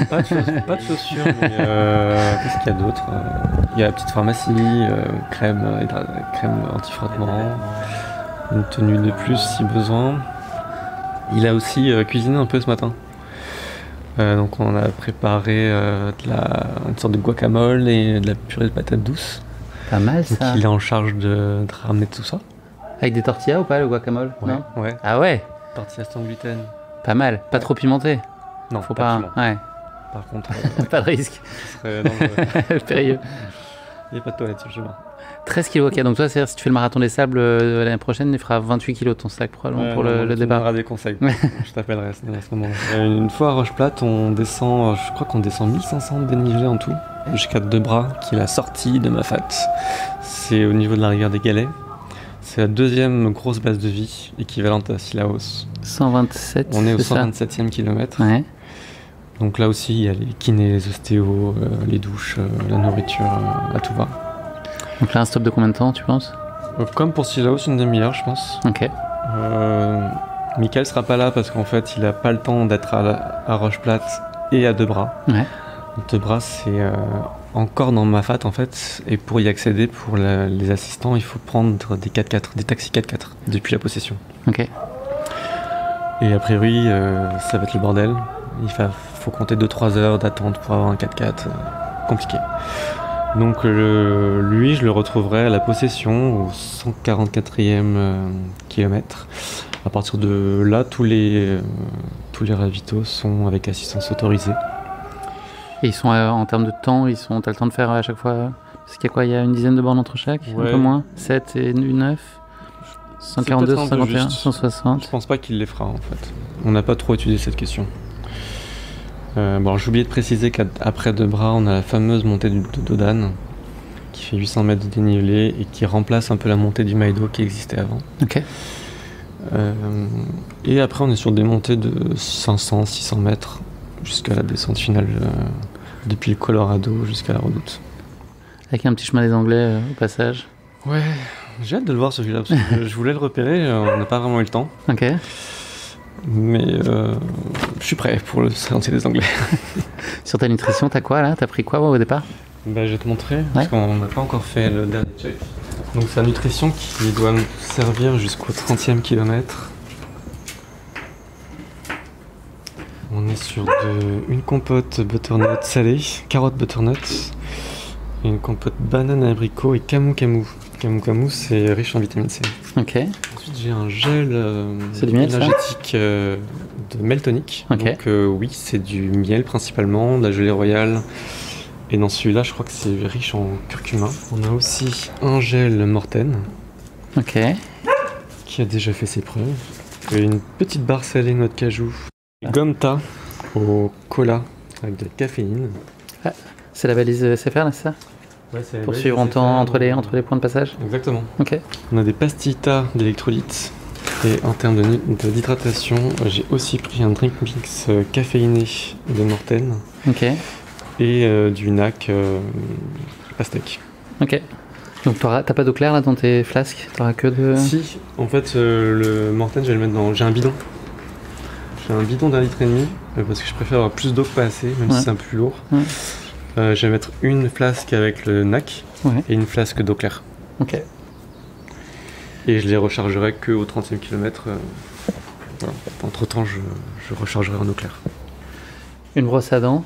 Pas de, chauss- pas de chaussures, mais euh, qu'est-ce qu'il y a d'autre Euh, Il y a la petite pharmacie, euh, crème, euh, crème anti-frottement, une tenue de plus si besoin. Il a aussi euh, cuisiné un peu ce matin. Euh, donc on a préparé euh, de la, une sorte de guacamole et de la purée de patates douces. Pas mal Donc ça. il est en charge de, de ramener tout ça. Avec des tortillas ou pas le guacamole Non ouais. Ah ouais Tortilla sans gluten. Pas mal. Pas trop pimenté. Non, Faut pas. Ouais. Par contre, euh, pas de risque. ce serait dangereux. Périlleux. Il n'y a pas de toilette sur le chemin. 13 kilos, ok. Donc toi, c'est-à-dire, si tu fais le marathon des sables euh, l'année prochaine, il fera 28 kilos ton sac probablement Ouais, pour non, le, non, le tu départ. des conseils. je t'appellerai à ce moment. Euh, Une fois à Roche-Plate, on descend, euh, je crois qu'on descend 1500 de dénivelé en tout, jusqu'à Debras, qui est la sortie de Mafat. C'est au niveau de la rivière des Galets. C'est la deuxième grosse base de vie, équivalente à Sillaos. 127. On est au c'est ça 127e kilomètre. Ouais. Donc là aussi, il y a les kinés, les ostéos, euh, les douches, euh, la nourriture, euh, à tout va. Donc là, un stop de combien de temps, tu penses? Comme pour Sillaos, une demi-heure, je pense. Ok. Michael sera pas là parce qu'en fait, il a pas le temps d'être à, à Roche-Plate et à Debras. Ouais. Debras, c'est encore dans Mafat en fait. Et pour y accéder, pour la- les assistants, il faut prendre des 4x4, des taxis 4x4 depuis la possession. Ok. Et a priori, euh, ça va être le bordel. Il fa- faut compter 2-3 heures d'attente pour avoir un 4x4. euh, compliqué. Donc le- lui, je le retrouverai à la possession au 144e euh, kilomètre. À partir de là, tous les, euh, tous les ravitaux sont avec assistance autorisée. Et ils sont euh, en termes de temps, ils sont. T'as le temps de faire à chaque fois. Parce qu'il y a quoi Il y a une dizaine de bornes entre chaque Un peu moins 7 et 9 142, peut-être un peu 151, juste. 160. Je pense pas qu'il les fera en fait. On n'a pas trop étudié cette question. Euh, bon, j'ai oublié de préciser qu'après Debras, on a la fameuse montée du- de Dodane qui fait 800 mètres de dénivelé et qui remplace un peu la montée du Maïdo qui existait avant. Ok. Euh, et après, on est sur des montées de 500, 600 mètres jusqu'à la descente finale euh, depuis le Colorado jusqu'à la redoute. Avec un petit chemin des Anglais euh, au passage. Ouais, j'ai hâte de le voir celui-là parce que je voulais le repérer, euh, on n'a pas vraiment eu le temps. Ok. Mais euh, je suis prêt pour le sentier des Anglais. Sur ta nutrition, t'as quoi là? T'as pris quoi au départ? Bah, je vais te montrer, parce qu'on n'a pas encore fait le dernier check. Donc c'est la nutrition qui doit nous servir jusqu'au 30e kilomètre. On est sur de, une compote butternut salée, carotte butternut, une compote banane abricot et camou camou. Camou camou, c'est riche en vitamine C. Ok. Ensuite, j'ai un gel euh, du miel, énergétique euh, de Meltonic. Ok. Donc euh, oui, c'est du miel principalement, de la gelée royale. Et dans celui-là, je crois que c'est riche en curcuma. On a aussi un gel Morten Ok. qui a déjà fait ses preuves. Et une petite barre salée noix de cajou. Gomta au cola avec de la caféine. C'est la balise euh, SFR là, c'est ça Pour suivre en temps entre les, entre les points de passage Exactement. Ok. On a des pastillas d'électrolytes. Et en termes de nu- de- d'hydratation, j'ai aussi pris un drink mix euh, caféiné de Morten Ok. et euh, du NAC euh, pastèque. Ok. Donc t'auras- t'as pas d'eau claire là dans tes flasques? T'auras que de. Si, en fait, euh, le Morten, je vais le mettre dans. J'ai un bidon. J'ai un bidon d'un litre et demi euh, parce que je préfère avoir plus d'eau que pas assez, même Ouais. si c'est un peu plus lourd. Ouais. Euh, je vais mettre une flasque avec le NAC Ouais. et une flasque d'eau claire. Ok. Et je les rechargerai que au 30e kilomètre. euh, voilà. Entre temps, je, je rechargerai en eau claire. Une brosse à dents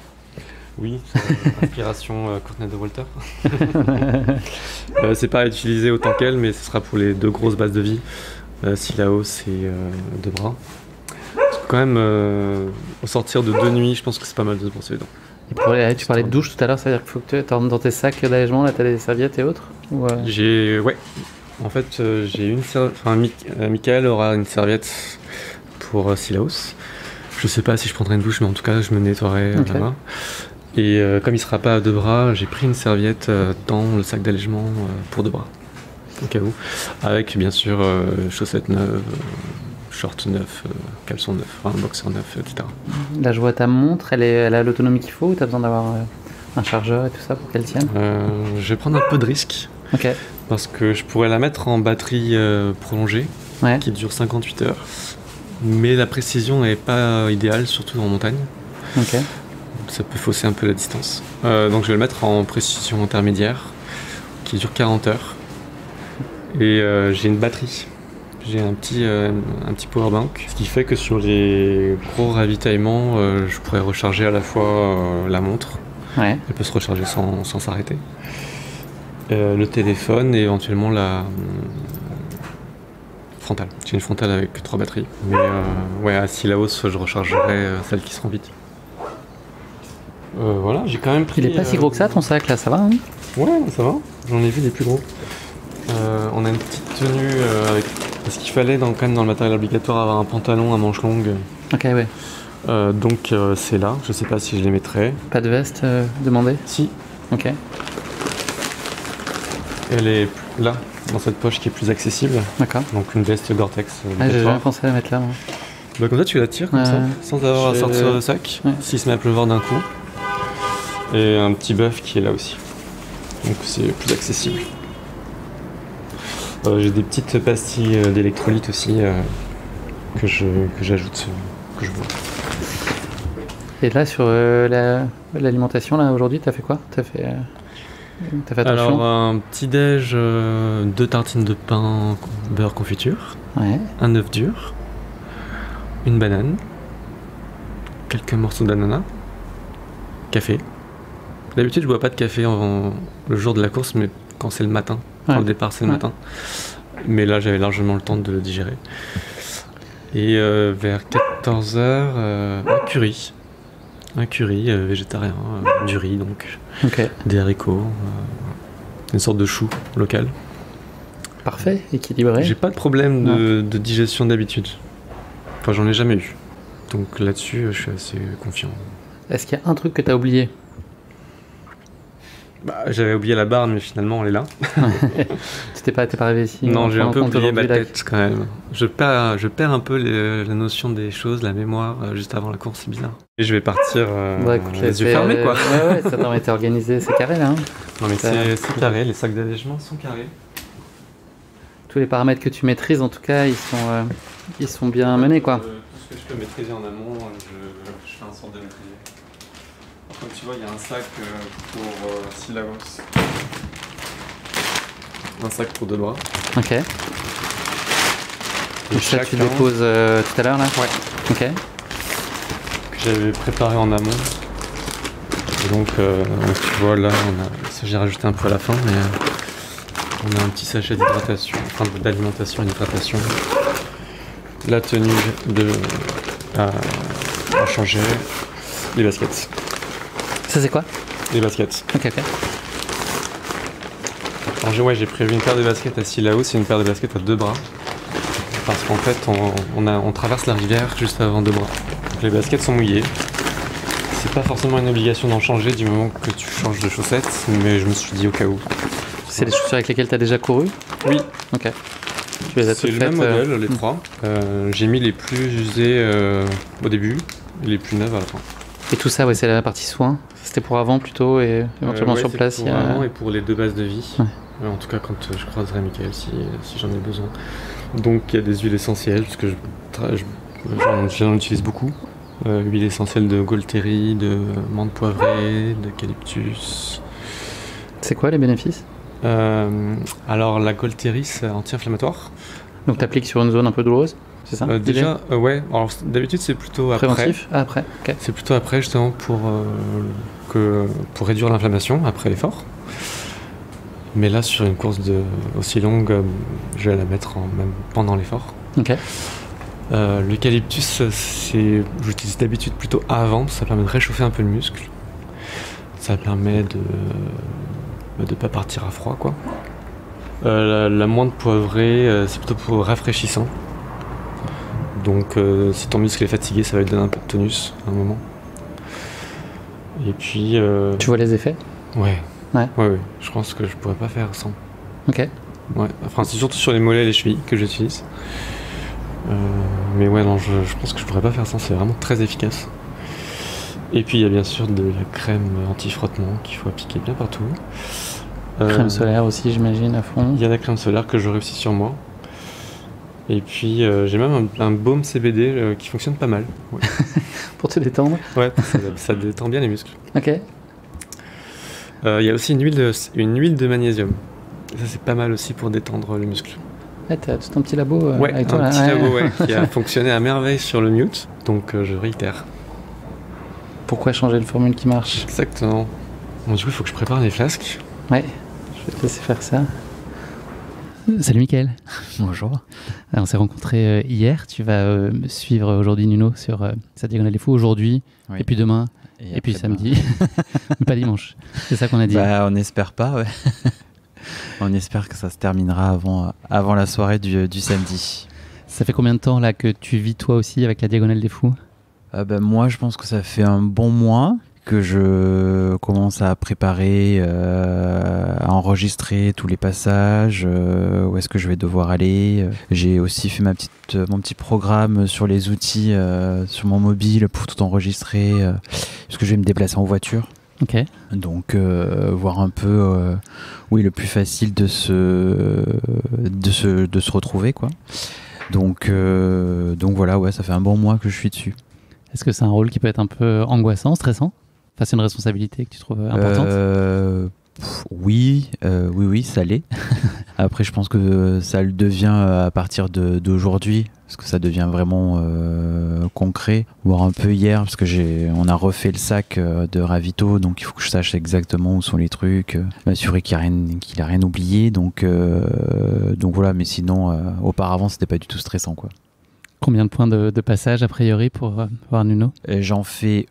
Oui, c'est, inspiration euh, de Walter. C'est pas à utiliser autant qu'elle, mais ce sera pour les deux grosses bases de vie, euh, Silaos et euh, deux bras. Quand même, euh, au sortir de deux nuits, je pense que c'est pas mal de se brosser les dents. Et pour les- tu parlais de douche tout à l'heure, c'est-à-dire qu'il faut que tu dans dans tes sacs d'allègement, là, t'as des serviettes et autres Ou, euh, J'ai, ouais. En fait, euh, j'ai une ser- enfin, Michael aura une serviette pour Silaos. Je sais pas si je prendrai une douche, mais en tout cas, je me nettoierai euh, Ok. là-bas. Et comme il sera pas à deux bras, j'ai pris une serviette dans le sac d'allègement pour deux bras, au cas où. Avec bien sûr chaussettes neuves, shorts neufs, euh, caleçons neufs, enfin, boxer neuf, etc. Là, je vois ta montre, elle, est, elle a l'autonomie qu'il faut ou t'as besoin d'avoir euh, un chargeur et tout ça pour qu'elle tienne? Euh, je vais prendre un peu de risque Ok, parce que je pourrais la mettre en batterie prolongée. ouais, qui dure 58 heures. Mais la précision n'est pas idéale, surtout en montagne. Ça peut fausser un peu la distance. Euh, donc je vais le mettre en précision intermédiaire, qui dure 40 heures. Et euh, j'ai une batterie. J'ai un petit, euh, un petit power bank. Ce qui fait que sur les gros ravitaillements, euh, je pourrais recharger à la fois euh, la montre. Ouais, Elle peut se recharger sans sans s'arrêter. Euh, le téléphone et éventuellement la frontale. J'ai une frontale avec trois batteries. Mais ouais, à Silaos, je rechargerai celles qui seront vite. Voilà, j'ai quand même pris. il est pas si gros que ça ton sac là, ça va hein? Ouais, ça va. J'en ai vu des plus gros. On a une petite tenue avec. Parce qu'il fallait dans, quand même dans le matériel obligatoire avoir un pantalon à manches longues. Ok, ouais. Euh, donc euh, c'est là. Je sais pas si je les mettrai. Pas de veste euh, demandé? Si, Ok, elle est là, dans cette poche qui est plus accessible. d'accord. Donc une veste Gore-Tex. Ah, j'ai jamais pensé à la mettre là. moi. Bah, comme ça, tu la tires comme ça, sans avoir à sortir le sac, Ouais. s'il se met à pleuvoir d'un coup. Et un petit bœuf qui est là aussi. Donc c'est plus accessible. Euh, J'ai des petites pastilles euh, d'électrolyte aussi euh, que je que j'ajoute, euh, que je bois. Et là, sur euh, la- l'alimentation, là, aujourd'hui, t'as fait quoi? T'as fait, euh, t'as fait attention? Alors un petit déj, euh, deux tartines de pain beurre confiture, Ouais, un œuf dur, une banane, quelques morceaux d'ananas, café. D'habitude, je bois pas de café en- le jour de la course, mais quand c'est le matin, Ouais. le départ c'est le Ouais. matin. Mais là, j'avais largement le temps de le digérer. Et euh, vers 14h, un curry. Un curry euh, végétarien, euh, du riz donc, ok. des haricots, euh, une sorte de chou local. Parfait, équilibré. J'ai pas de problème de, de digestion d'habitude. Enfin, j'en ai jamais eu. Donc là-dessus, euh, je suis assez confiant. Est-ce qu'il y a un truc que t'as oublié? Bah, j'avais oublié la barre, mais finalement, elle est là. Tu t'es pas, pas arrivé ici non, en j'ai un peu oublié ma tête quand même. Je perds, je perds un peu les- la notion des choses, la mémoire, euh, juste avant la course, c'est bizarre. Et je vais partir euh, Bah, écoute, les yeux fermés, quoi. Ouais, ouais, ça été organisé, c'est carré là. hein. Non, mais c'est carré, les sacs d'allègement sont carrés. Tous les paramètres que tu maîtrises, en tout cas, ils sont, euh, ils sont bien menés quoi. Tout ce que je peux maîtriser en amont, je, je fais en sorte de maîtriser. Comme tu vois, il y a un sac euh, pour euh, Silavos. Un sac pour deux bras. Ok. Et Donc ça, tu déposes euh, tout à l'heure là? Ouais. Ok. que j'avais préparé en amont. Et donc, euh, tu vois, là, on a, ça j'ai rajouté un peu à la fin, mais euh, on a un petit sachet d'hydratation, enfin d'alimentation et d'hydratation. La tenue de, à, à changer, les baskets. Ça c'est quoi Les baskets. Ok, ok. Alors, j'ai- ouais, prévu une paire de baskets à Silaos et une paire de baskets à deux bras. Parce qu'en fait, on, on a, on traverse la rivière juste avant deux bras. Donc, les baskets sont mouillées. C'est pas forcément une obligation d'en changer du moment que tu changes de chaussettes, mais je me suis dit au cas où. C'est les chaussures avec lesquelles t'as déjà couru Oui, Ok. Tu les as c'est toutes le même euh, modèle, les trois. Euh, j'ai mis les plus usés euh, au début, et les plus neuves à la fin. Et tout ça, ouais, c'est la partie soins. C'était pour avant plutôt et éventuellement Euh, ouais, sur place. pour a- avant et pour les deux bases de vie. Ouais. Euh, En tout cas, quand euh, je croiserai Michael si, si j'en ai besoin. Donc, il y a des huiles essentielles, parce que je, tra- je- j'en, utilise beaucoup. Euh, huile essentielle de Golteri, de menthe poivrée, d'eucalyptus. C'est quoi les bénéfices? Euh, alors, la Golteri, c'est anti-inflammatoire. Donc t'appliques sur une zone un peu douloureuse? C'est ça Euh, déjà, euh, ouais. Alors, d'habitude, c'est plutôt après. Préventif Ah, après. C'est plutôt après, justement, pour euh, que pour réduire l'inflammation après l'effort. Mais là, sur une course de, aussi longue, je vais la mettre en, même pendant l'effort. Ok. L'eucalyptus, c'est, j'utilise d'habitude plutôt avant, ça permet de réchauffer un peu le muscle. Ça permet de ne pas partir à froid, quoi. Euh, la, la menthe poivrée, euh, c'est plutôt pour rafraîchissant. Donc, euh, si ton muscle est fatigué, ça va lui donner un peu de tonus à un moment. Et puis, euh, Tu vois les effets? Ouais. Ouais. ouais, ouais. Je pense que je pourrais pas faire sans. Ok. Ouais, enfin c'est surtout sur les mollets et les chevilles que j'utilise. Euh, mais ouais, non, je, je pense que je pourrais pas faire sans, c'est vraiment très efficace. Et puis il y a bien sûr de la crème anti-frottement qu'il faut appliquer bien partout. Euh, Crème solaire aussi, j'imagine, à fond. Il y a la crème solaire que j'aurai aussi sur moi. Et puis euh, j'ai même un, un baume CBD euh, qui fonctionne pas mal. Ouais, Pour te détendre. Ouais, ça, ça détend bien les muscles. Ok. Euh, Il y a aussi une huile de, une huile de magnésium. Ça c'est pas mal aussi pour détendre les muscles. Ouais, t'as tout un petit labo euh, Ouais, avec un toi là. petit Ouais. labo ouais, qui a fonctionné à merveille sur le mute, donc euh, je réitère. Pourquoi changer une formule qui marche? Exactement. Bon, du coup, il faut que je prépare les flasques. Ouais, je vais te laisser faire ça. Salut Mickaël. Bonjour. Alors, on s'est rencontrés euh, hier. Tu vas euh, suivre aujourd'hui Nuno sur euh, sa diagonale des fous aujourd'hui, Oui. et puis demain, et, puis samedi, mais pas dimanche. C'est ça qu'on a dit. Bah, on espère pas, ouais. on espère que ça se terminera avant, avant la soirée du, du samedi. Ça fait combien de temps là que tu vis toi aussi avec la diagonale des fous? Ah bah, moi, je pense que ça fait un bon mois que je commence à préparer, euh, à enregistrer tous les passages, euh, où est-ce que je vais devoir aller. J'ai aussi fait ma petite, euh, mon petit programme sur les outils euh, sur mon mobile pour tout enregistrer, parce que je vais me déplacer en voiture. Ok. Donc euh, voir un peu euh, oui le plus facile de se de se, de se retrouver quoi. Donc euh, donc voilà ouais ça fait un bon mois que je suis dessus. Est-ce que c'est un rôle qui peut être un peu angoissant, stressant? Enfin, c'est une responsabilité que tu trouves euh, importante Euh, pff, oui euh, oui oui ça l'est. Après je pense que ça le devient à partir d'aujourd'hui parce que ça devient vraiment euh, concret. Voire un peu hier parce que j'ai on a refait le sac euh, de ravito donc il faut que je sache exactement où sont les trucs, euh, m'assurer qu'il n'y a rien oublié donc euh, donc voilà mais sinon euh, auparavant c'était pas du tout stressant quoi. Combien de points de, de passage a priori pour euh, voir Nuno? J'en fais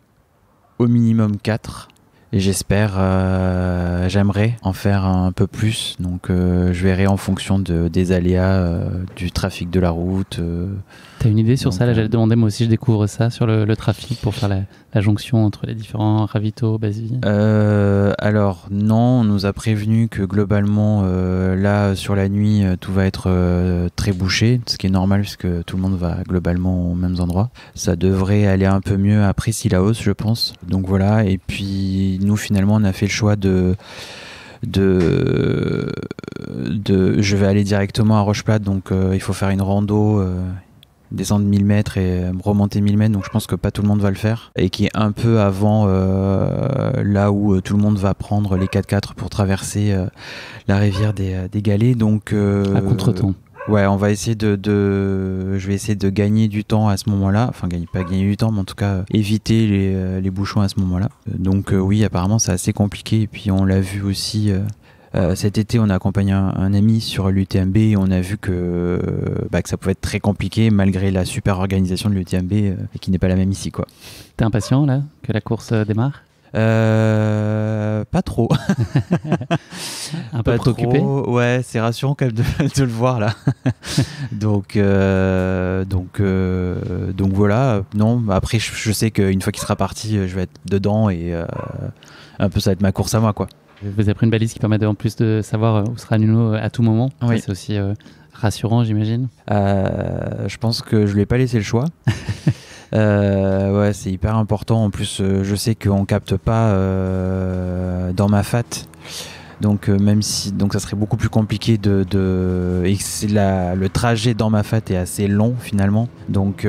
au minimum 4 et j'espère, euh, j'aimerais en faire un peu plus. Donc euh, je verrai en fonction de, des aléas euh, du trafic de la route. T'as une idée sur Donc, ça? Là, euh, j'allais te demander, moi aussi, je découvre ça sur le, le trafic pour faire la, la jonction entre les différents ravitaux, base vie. Euh, alors non, on nous a prévenu que globalement euh, là sur la nuit euh, tout va être euh, très bouché, ce qui est normal puisque tout le monde va globalement aux mêmes endroits. Ça devrait aller un peu mieux après Silaos je pense. Donc voilà, et puis nous finalement on a fait le choix de de, de je vais aller directement à Rocheplate donc euh, il faut faire une rando euh, descendre 1000 mètres et remonter 1000 mètres donc je pense que pas tout le monde va le faire et qui est un peu avant euh, là où euh, tout le monde va prendre les 4x4 pour traverser euh, la rivière des, des Galets donc euh, à contre-temps. Ouais, on va essayer de, de- je vais essayer de gagner du temps à ce moment-là. Enfin, gagner, pas gagner du temps, mais en tout cas éviter les, les bouchons à ce moment-là. Donc oui, apparemment c'est assez compliqué. Et puis on l'a vu aussi. Euh, cet été, on a accompagné un, un ami sur l'UTMB et on a vu que, bah, que ça pouvait être très compliqué malgré la super organisation de l'UTMB euh, et qui n'est pas la même ici, quoi. T'es impatient là que la course euh, démarre? Euh, pas trop. Un peu Pas préoccupé? Trop. Ouais, c'est rassurant quand même de, de le voir là. donc, euh, donc, euh, donc voilà. Non, après, je, je sais qu'une fois qu'il sera parti, je vais être dedans et un peu ça va être ma course à moi, quoi. Vous avez pris une balise qui permet de, en plus de savoir euh, où sera Nuno euh, à tout moment. Oui. C'est aussi euh, rassurant, j'imagine. Euh, je pense que je lui ai pas laissé le choix. Euh, ouais, c'est hyper important. En plus, euh, je sais qu'on capte pas euh, dans ma fat. Donc même si donc ça serait beaucoup plus compliqué de, de et la le trajet dans ma fat est assez long finalement. Donc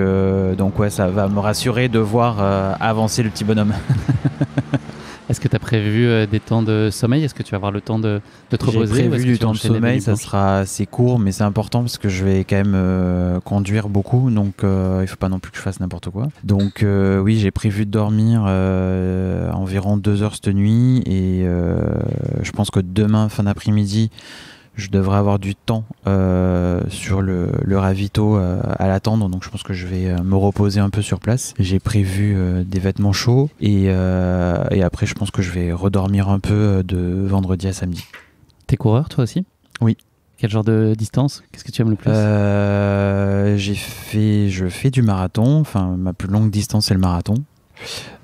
donc ouais, ça va me rassurer de voir avancer le petit bonhomme. Est-ce que tu as prévu euh, des temps de sommeil? Est-ce que tu vas avoir le temps de, de te J'ai reposer est-ce prévu du temps de sommeil, ça sera assez court, mais c'est important parce que je vais quand même euh, conduire beaucoup, donc euh, il faut pas non plus que je fasse n'importe quoi. Donc euh, oui, j'ai prévu de dormir environ deux heures cette nuit. Et je pense que demain, fin d'après-midi, je devrais avoir du temps euh, sur le, le ravito euh, à l'attendre, donc je pense que je vais euh, me reposer un peu sur place. J'ai prévu euh, des vêtements chauds et, et après je pense que je vais redormir un peu de vendredi à samedi. T'es coureur toi aussi? Oui. Quel genre de distance? Qu'est-ce que tu aimes le plus? Euh, j'ai fait, je fais du marathon. Enfin, ma plus longue distance c'est le marathon.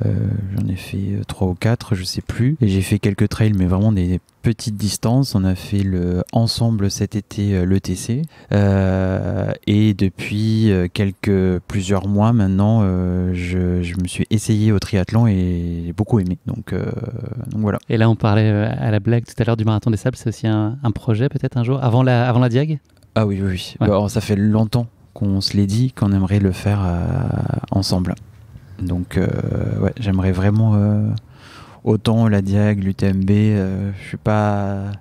Euh, J'en ai fait euh, trois ou quatre, je sais plus. Et j'ai fait quelques trails, mais vraiment des petites distances. On a fait le ensemble cet été euh, l'ETC. Euh, et depuis euh, quelques plusieurs mois maintenant, euh, je, je me suis essayé au triathlon et j'ai beaucoup aimé. Donc, euh, donc voilà. Et là, on parlait euh, à la blague tout à l'heure du marathon des sables. C'est aussi un, un projet peut-être un jour avant la, avant la Diag? Ah oui, oui, oui. Ouais. Alors, ça fait longtemps qu'on se l'est dit qu'on aimerait le faire euh, ensemble. Donc, euh, ouais, j'aimerais vraiment euh, autant la Diag, l'UTMB. euh, je suis pas.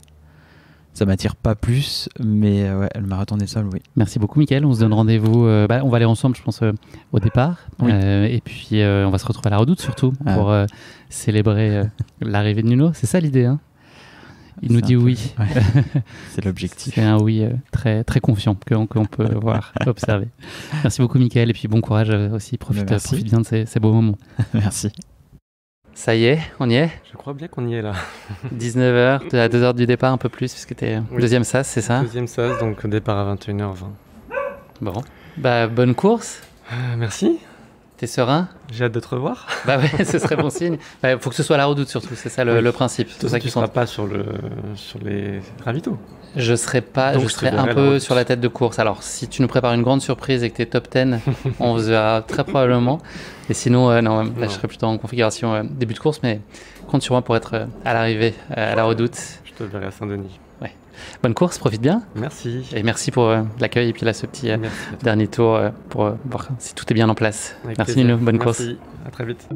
Ça m'attire pas plus, mais euh, ouais, le marathon des sables, oui. Merci beaucoup, Mickaël. On se donne rendez-vous. euh, bah, on va aller ensemble, je pense, euh, au départ. Oui. Et puis, on va se retrouver à la redoute, surtout, Ah. pour célébrer l'arrivée de Nuno. C'est ça l'idée, hein? Il nous dit peu- oui. ouais. C'est l'objectif. C'est un oui euh, très, très confiant que- qu'on peut voir, observer. Merci beaucoup, Mickaël. Et puis, bon courage euh, aussi. Profite, Merci. profite bien de ces, ces beaux moments. Merci. Ça y est, on y est? Je crois bien qu'on y est là. 19h, à 2h du départ, un peu plus, puisque t'es Oui. deuxième sas, c'est ça? Deuxième sas, donc départ à 21h20. Bon. Bah, bonne course. Euh, merci, T'es serein? J'ai hâte de te revoir. Bah ouais, ce serait bon signe. Il faut que ce soit la redoute surtout, c'est ça le, Oui. le principe. C'est ça tu seras pas sur, le, sur les ravitaux. Je serais pas, Donc, je verrai un peu sur la tête de course. Alors, si tu nous prépares une grande surprise et que t'es top 10, on se verra très probablement. Et sinon, euh, non, là, Non. je serais plutôt en configuration euh, début de course, mais compte sur moi pour être euh, à l'arrivée, à la redoute. Je te verrai à Saint-Denis. Bonne course, profite bien. Merci. Et merci pour euh, l'accueil et puis là, ce petit euh, dernier tour euh, pour euh, voir si tout est bien en place. Avec merci plaisir. Nino, bonne course. Merci. À très vite.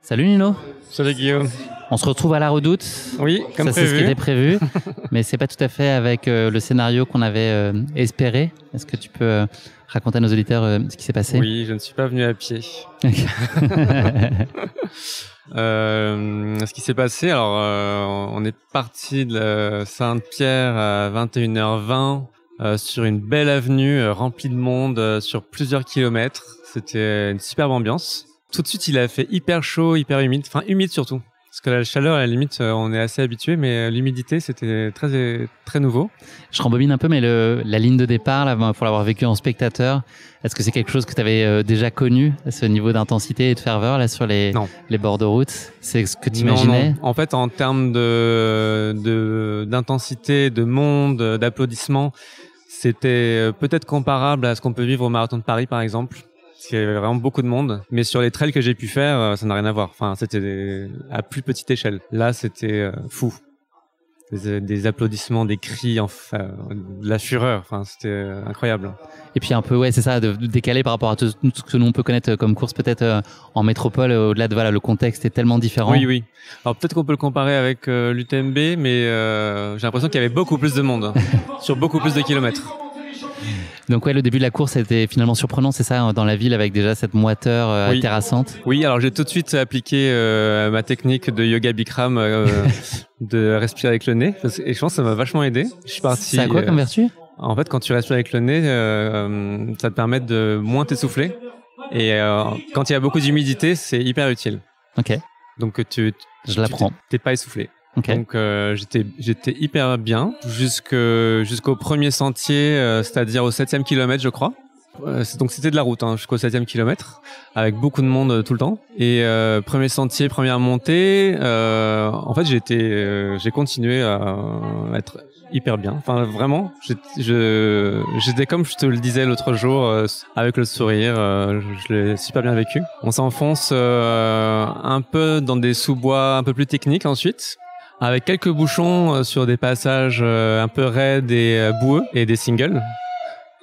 Salut Nino. Salut Guillaume. On se retrouve à la redoute. Oui, comme ça, c'est ce qui était prévu. mais c'est pas tout à fait avec euh, le scénario qu'on avait euh, espéré. Est-ce que tu peux euh, raconter à nos auditeurs euh, ce qui s'est passé? Oui, je ne suis pas venu à pied. Euh, ce qui s'est passé, alors euh, on est parti de Sainte-Pierre à 21h20 euh, sur une belle avenue euh, remplie de monde euh, sur plusieurs kilomètres. C'était une superbe ambiance. Tout de suite, il a fait hyper chaud, hyper humide, enfin humide surtout. Parce que la chaleur, à la limite, euh, on est assez habitué, mais euh, l'humidité, c'était très très nouveau. Je rembobine un peu, mais le, la ligne de départ, là, pour l'avoir vécu en spectateur, est-ce que c'est quelque chose que tu avais déjà connu, ce niveau d'intensité et de ferveur là sur les, Non. les bords de route? C'est ce que tu imaginais non. En fait, en termes de de- d'intensité, de, monde, d'applaudissements, c'était euh, peut-être comparable à ce qu'on peut vivre au marathon de Paris, par exemple. Qu'il y avait vraiment beaucoup de monde. Mais sur les trails que j'ai pu faire, euh, ça n'a rien à voir. Enfin, c'était des- à plus petite échelle. Là, c'était euh, fou. Des, des applaudissements, des cris, enfin, de la fureur. Enfin, c'était euh, incroyable. Et puis un peu, ouais, c'est ça, de, de décaler par rapport à tout, tout ce que nous on peut connaître comme course peut-être euh, en métropole, euh, au-delà de voilà, le contexte est tellement différent. Oui, oui. Alors peut-être qu'on peut le comparer avec euh, l'UTMB, mais euh, j'ai l'impression qu'il y avait beaucoup plus de monde hein, sur beaucoup plus de kilomètres. Donc ouais, le début de la course était finalement surprenant, c'est ça, dans la ville avec déjà cette moiteur euh, Oui. terrassante? Oui, alors j'ai tout de suite appliqué euh, ma technique de yoga Bikram euh, de respirer avec le nez, parce- et je pense que ça m'a vachement aidé. Je suis parti. C'est à quoi euh, comme vertu? En fait, quand tu respires avec le nez, euh, euh, ça te permet de moins t'essouffler. Et euh, quand il y a beaucoup d'humidité, c'est hyper utile. Ok, Donc tu je l'apprends. t'es pas essoufflé. Ok. Donc euh, j'étais j'étais hyper bien jusqu'au premier sentier, euh, c'est-à-dire au septième kilomètre, je crois. Euh, donc c'était de la route hein, jusqu'au septième kilomètre, avec beaucoup de monde euh, tout le temps. Et euh, premier sentier, première montée. euh, en fait, euh, j'ai continué à être hyper bien. Enfin vraiment, j'ai- j'étais comme je te le disais l'autre jour, euh, avec le sourire. euh, je l'ai super bien vécu. On s'enfonce euh, un peu dans des sous-bois un peu plus techniques ensuite avec quelques bouchons euh, sur des passages euh, un peu raides et euh, boueux et des singles.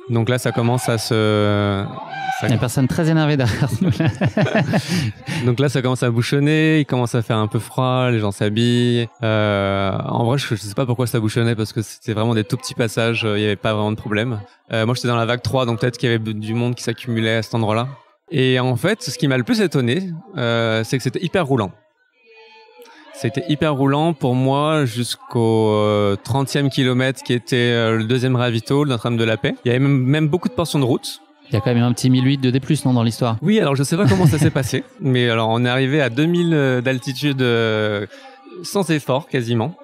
Donc là, ça commence à se. ça- Il y a une personne très énervée derrière nous. Là. Donc là, ça commence à bouchonner, il commence à faire un peu froid, les gens s'habillent. Euh, en vrai, je, je sais pas pourquoi ça bouchonnait parce que c'était vraiment des tout petits passages, il y avait pas vraiment de problème. Euh, moi, j'étais dans la vague 3, donc peut-être qu'il y avait du monde qui s'accumulait à cet endroit-là. Et en fait, ce qui m'a le plus étonné, euh, c'est que c'était hyper roulant. C'était hyper roulant pour moi jusqu'au euh, 30e kilomètre qui était euh, le deuxième ravito, le Notre-Dame de la Paix. Il y avait même, même beaucoup de portions de route. Il y a quand même un petit 1008 de D+, non, dans l'histoire Oui, alors je sais pas comment ça s'est passé, mais alors on est arrivé à 2000 euh, d'altitude euh, sans effort quasiment,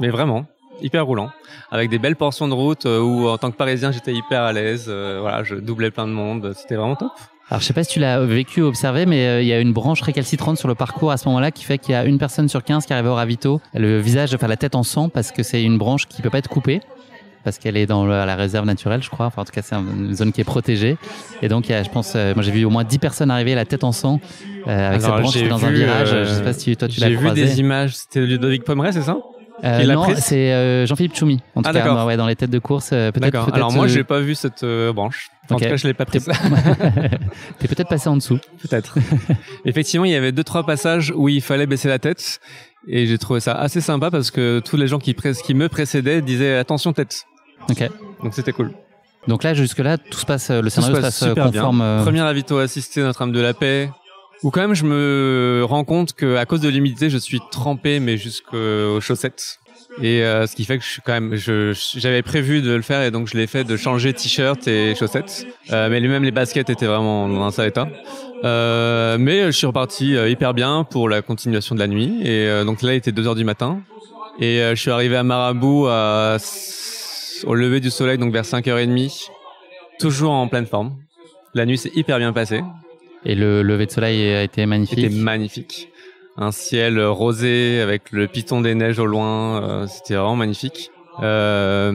mais vraiment hyper roulant, avec des belles portions de route euh, où en tant que Parisien j'étais hyper à l'aise. euh, voilà, je doublais plein de monde, c'était vraiment top. Alors, je sais pas si tu l'as vécu ou observé, mais euh, il y a une branche récalcitrante sur le parcours à ce moment-là qui fait qu'il y a une personne sur 15 qui arrive au ravito, le visage, enfin la tête en sang, parce que c'est une branche qui peut pas être coupée. Parce qu'elle est dans le- la réserve naturelle, je crois. Enfin, en tout cas, c'est une zone qui est protégée. Et donc, il y a, je pense, euh, moi j'ai vu au moins 10 personnes arriver la tête en sang euh, avec Alors, cette branche dans un virage. je sais pas si toi tu l'as J'ai vu croisé. des images, c'était Ludovic Pomeray, c'est ça? Euh, non, c'est euh, Jean-Philippe Choumi. En tout Ah, cas, moi, ouais, dans les têtes de course, euh, peut-être. Alors moi, euh, j'ai pas vu cette euh, branche. En Ok. tout cas, je l'ai pas prise. T'es peut-être passé en dessous. Peut-être. Effectivement, il y avait deux trois passages où il fallait baisser la tête et j'ai trouvé ça assez sympa parce que tous les gens qui, me précédaient disaient attention tête. Ok. Donc c'était cool. Donc là, jusque-là, tout se passe, le se scénario se passe super conforme. bien. Premier avito assisté Notre-Dame de la Paix. Où quand même je me rends compte que à cause de l'humidité, je suis trempé mais jusqu'aux chaussettes. Et euh, ce qui fait que je suis quand même, j'avais prévu de le faire et donc je l'ai fait de changer t-shirt et chaussettes. Euh, mais même les baskets étaient vraiment dans un sale état. Euh, mais je suis reparti euh, hyper bien pour la continuation de la nuit. Et euh, donc là, il était 2 heures du matin. Et euh, je suis arrivé à Marabout à, au lever du soleil, donc vers 5h30, toujours en pleine forme. La nuit s'est hyper bien passée. Et le lever de soleil a été magnifique. C'était magnifique. Un ciel rosé avec le piton des neiges au loin. euh, C'était vraiment magnifique. Euh,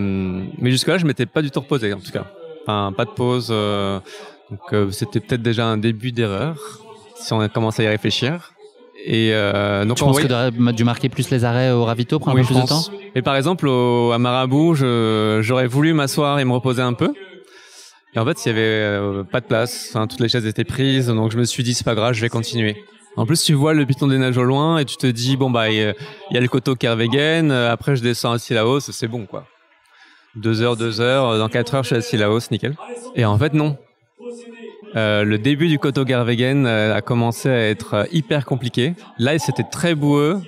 mais jusque-là, je m'étais pas du tout reposé, en tout cas. Enfin, pas de pause. euh, donc, euh, c'était peut-être déjà un début d'erreur, si on commence à y réfléchir. Et euh, donc, tu penses que voyait- tu aurais dû marquer plus les arrêts au ravito, prendre Oui, un peu je plus de temps? Et par exemple, au, à Marabout, j'aurais voulu m'asseoir et me reposer un peu. Et en fait, il y avait euh, pas de place. Enfin, toutes les chaises étaient prises. Donc, je me suis dit, c'est pas grave, je vais continuer. En plus, tu vois le piton des neiges au loin et tu te dis, bon, bah, il y, y a le coteau Kervegen. euh, Après, je descends à Sillaos, c'est bon, quoi. Deux heures, deux heures. Dans quatre heures, je suis à Sillaos, nickel. Et en fait, non. Euh, le début du coteau Gervegen euh, a commencé à être euh, hyper compliqué. Là, c'était très boueux,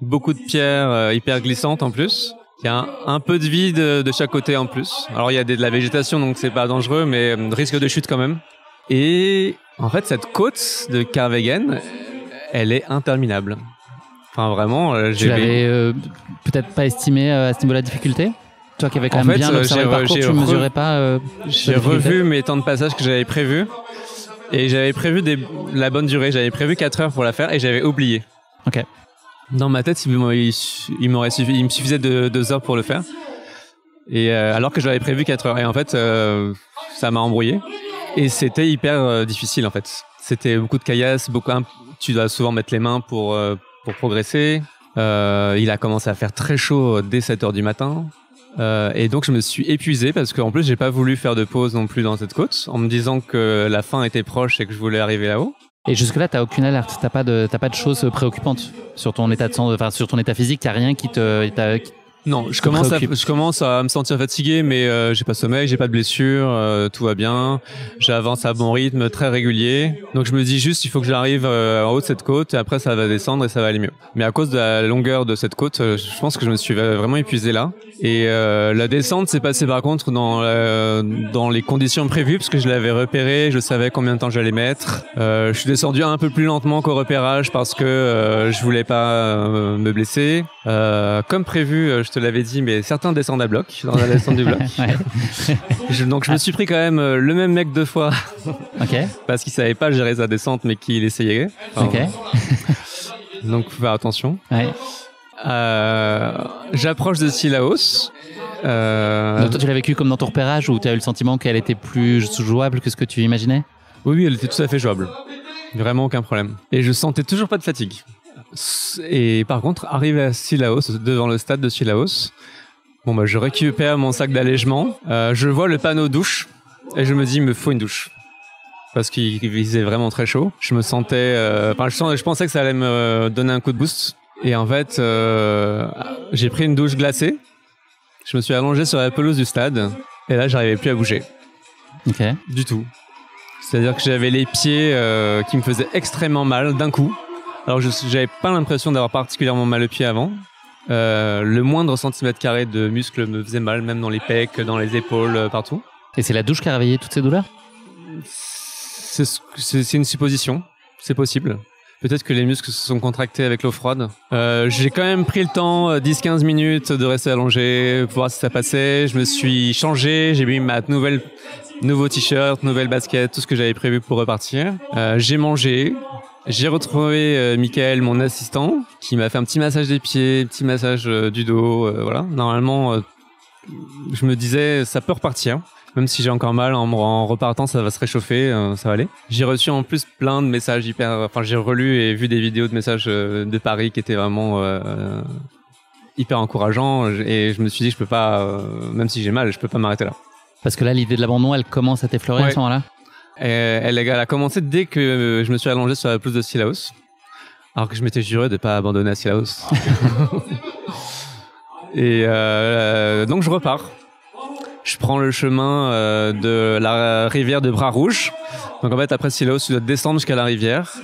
beaucoup de pierres euh, hyper glissantes en plus. Il y a un, un peu de vide de, chaque côté en plus. Alors il y a des- de la végétation donc c'est pas dangereux mais euh, risque de chute quand même. Et en fait cette côte de Carvegen, elle est interminable. Enfin vraiment, euh, Tu j'ai l'avais euh, peut-être pas estimé euh, à ce niveau la difficulté Toi qui avais quand En même fait, bien observé le parcours, tu mesurais pas J'ai revu mes temps de passage que j'avais prévus et j'avais prévu des, la bonne durée. J'avais prévu 4 heures pour la faire et j'avais oublié. Ok. Dans ma tête, il me suffisait de 2 heures pour le faire. Et euh, alors que j'avais prévu 4 heures. Et en fait, euh, ça m'a embrouillé. Et c'était hyper euh, difficile en fait. C'était beaucoup de caillasse, beaucoup. Tu dois souvent mettre les mains pour progresser. Il a commencé à faire très chaud dès 7 heures du matin. Et donc je me suis épuisé parce qu'en plus j'ai pas voulu faire de pause non plus dans cette côte en me disant que la fin était proche et que je voulais arriver là-haut. Et jusque-là, t'as aucune alerte, t'as pas de, t'as pas de choses préoccupantes sur ton état de santé, enfin sur ton état physique, t'as rien qui te, Non, je commence, à, je commence à me sentir fatigué, mais euh, j'ai pas sommeil, j'ai pas de blessure, euh, tout va bien. J'avance à bon rythme, très régulier. Donc je me dis juste, il faut que j'arrive euh, en haut de cette côte, et après ça va descendre et ça va aller mieux. Mais à cause de la longueur de cette côte, euh, je pense que je me suis vraiment épuisé là. Et euh, la descente s'est passée par contre dans la- dans les conditions prévues, parce que je l'avais repéré, je savais combien de temps j'allais mettre. Euh, je suis descendu un peu plus lentement qu'au repérage parce que euh, je voulais pas euh, me blesser. Euh, comme prévu, euh, je te l'avais dit, mais certains descendent à bloc dans la descente du bloc. Je- donc je me suis pris quand même euh, le même mec deux fois Ok, parce qu'il savait pas gérer sa descente, mais qu'il essayait. Enfin, ok, Donc faut faire attention. ouais. Euh, J'approche de Sillaos. Euh, Donc toi, tu l'as vécu comme dans ton repérage où tu as eu le sentiment qu'elle était plus jouable que ce que tu imaginais? Oui, oui, elle était tout à fait jouable. Vraiment aucun problème. Et je sentais toujours pas de fatigue. Et par contre, arrivé à Sillaos, devant le stade de Sillaos, Bon, bah, je récupère mon sac d'allègement. Euh, je vois le panneau douche et je me dis, il me faut une douche. Parce qu'il faisait vraiment très chaud. Je me sentais. euh, Enfin, je, je pensais que ça allait me donner un coup de boost. Et en fait, euh, j'ai pris une douche glacée. Je me suis allongé sur la pelouse du stade. Et là, j'arrivais plus à bouger. Ok. Du tout. C'est-à-dire que j'avais les pieds euh, qui me faisaient extrêmement mal d'un coup. Alors je j'avais pas l'impression d'avoir particulièrement mal aux pieds avant. Euh, le moindre centimètre carré de muscle me faisait mal, même dans les pecs, dans les épaules, euh, partout. Et c'est la douche qui a réveillé toutes ces douleurs? C'est ce- c'est c'est une supposition, c'est possible. Peut-être que les muscles se sont contractés avec l'eau froide. Euh, J'ai quand même pris le temps, euh, 10-15 minutes, de rester allongé, pour voir si ça passait. Je me suis changé, j'ai mis ma nouvelle, nouveau t-shirt, nouvelle basket, tout ce que j'avais prévu pour repartir. Euh, j'ai mangé. J'ai retrouvé euh, Michael, mon assistant, qui m'a fait un petit massage des pieds, un petit massage euh, du dos. euh, voilà. Normalement, je me disais, ça peut repartir. Même si j'ai encore mal, en, en repartant, ça va se réchauffer, ça va aller. J'ai reçu en plus plein de messages hyper. Enfin, j'ai relu et vu des vidéos de messages de Paris qui étaient vraiment hyper encourageants. Et je me suis dit, je peux pas, même si j'ai mal, je peux pas m'arrêter là. Parce que là, l'idée de l'abandon, elle commence à t'effleurer à ce moment-là? Elle, elle a commencé dès que je me suis allongé sur la pelouse de Sillaos. Alors que je m'étais juré de pas abandonner à Sillaos. et euh, donc je repars. Je prends le chemin euh, de la rivière de Bras Rouge. Donc en fait, après Sillaos, tu dois descendre jusqu'à la rivière.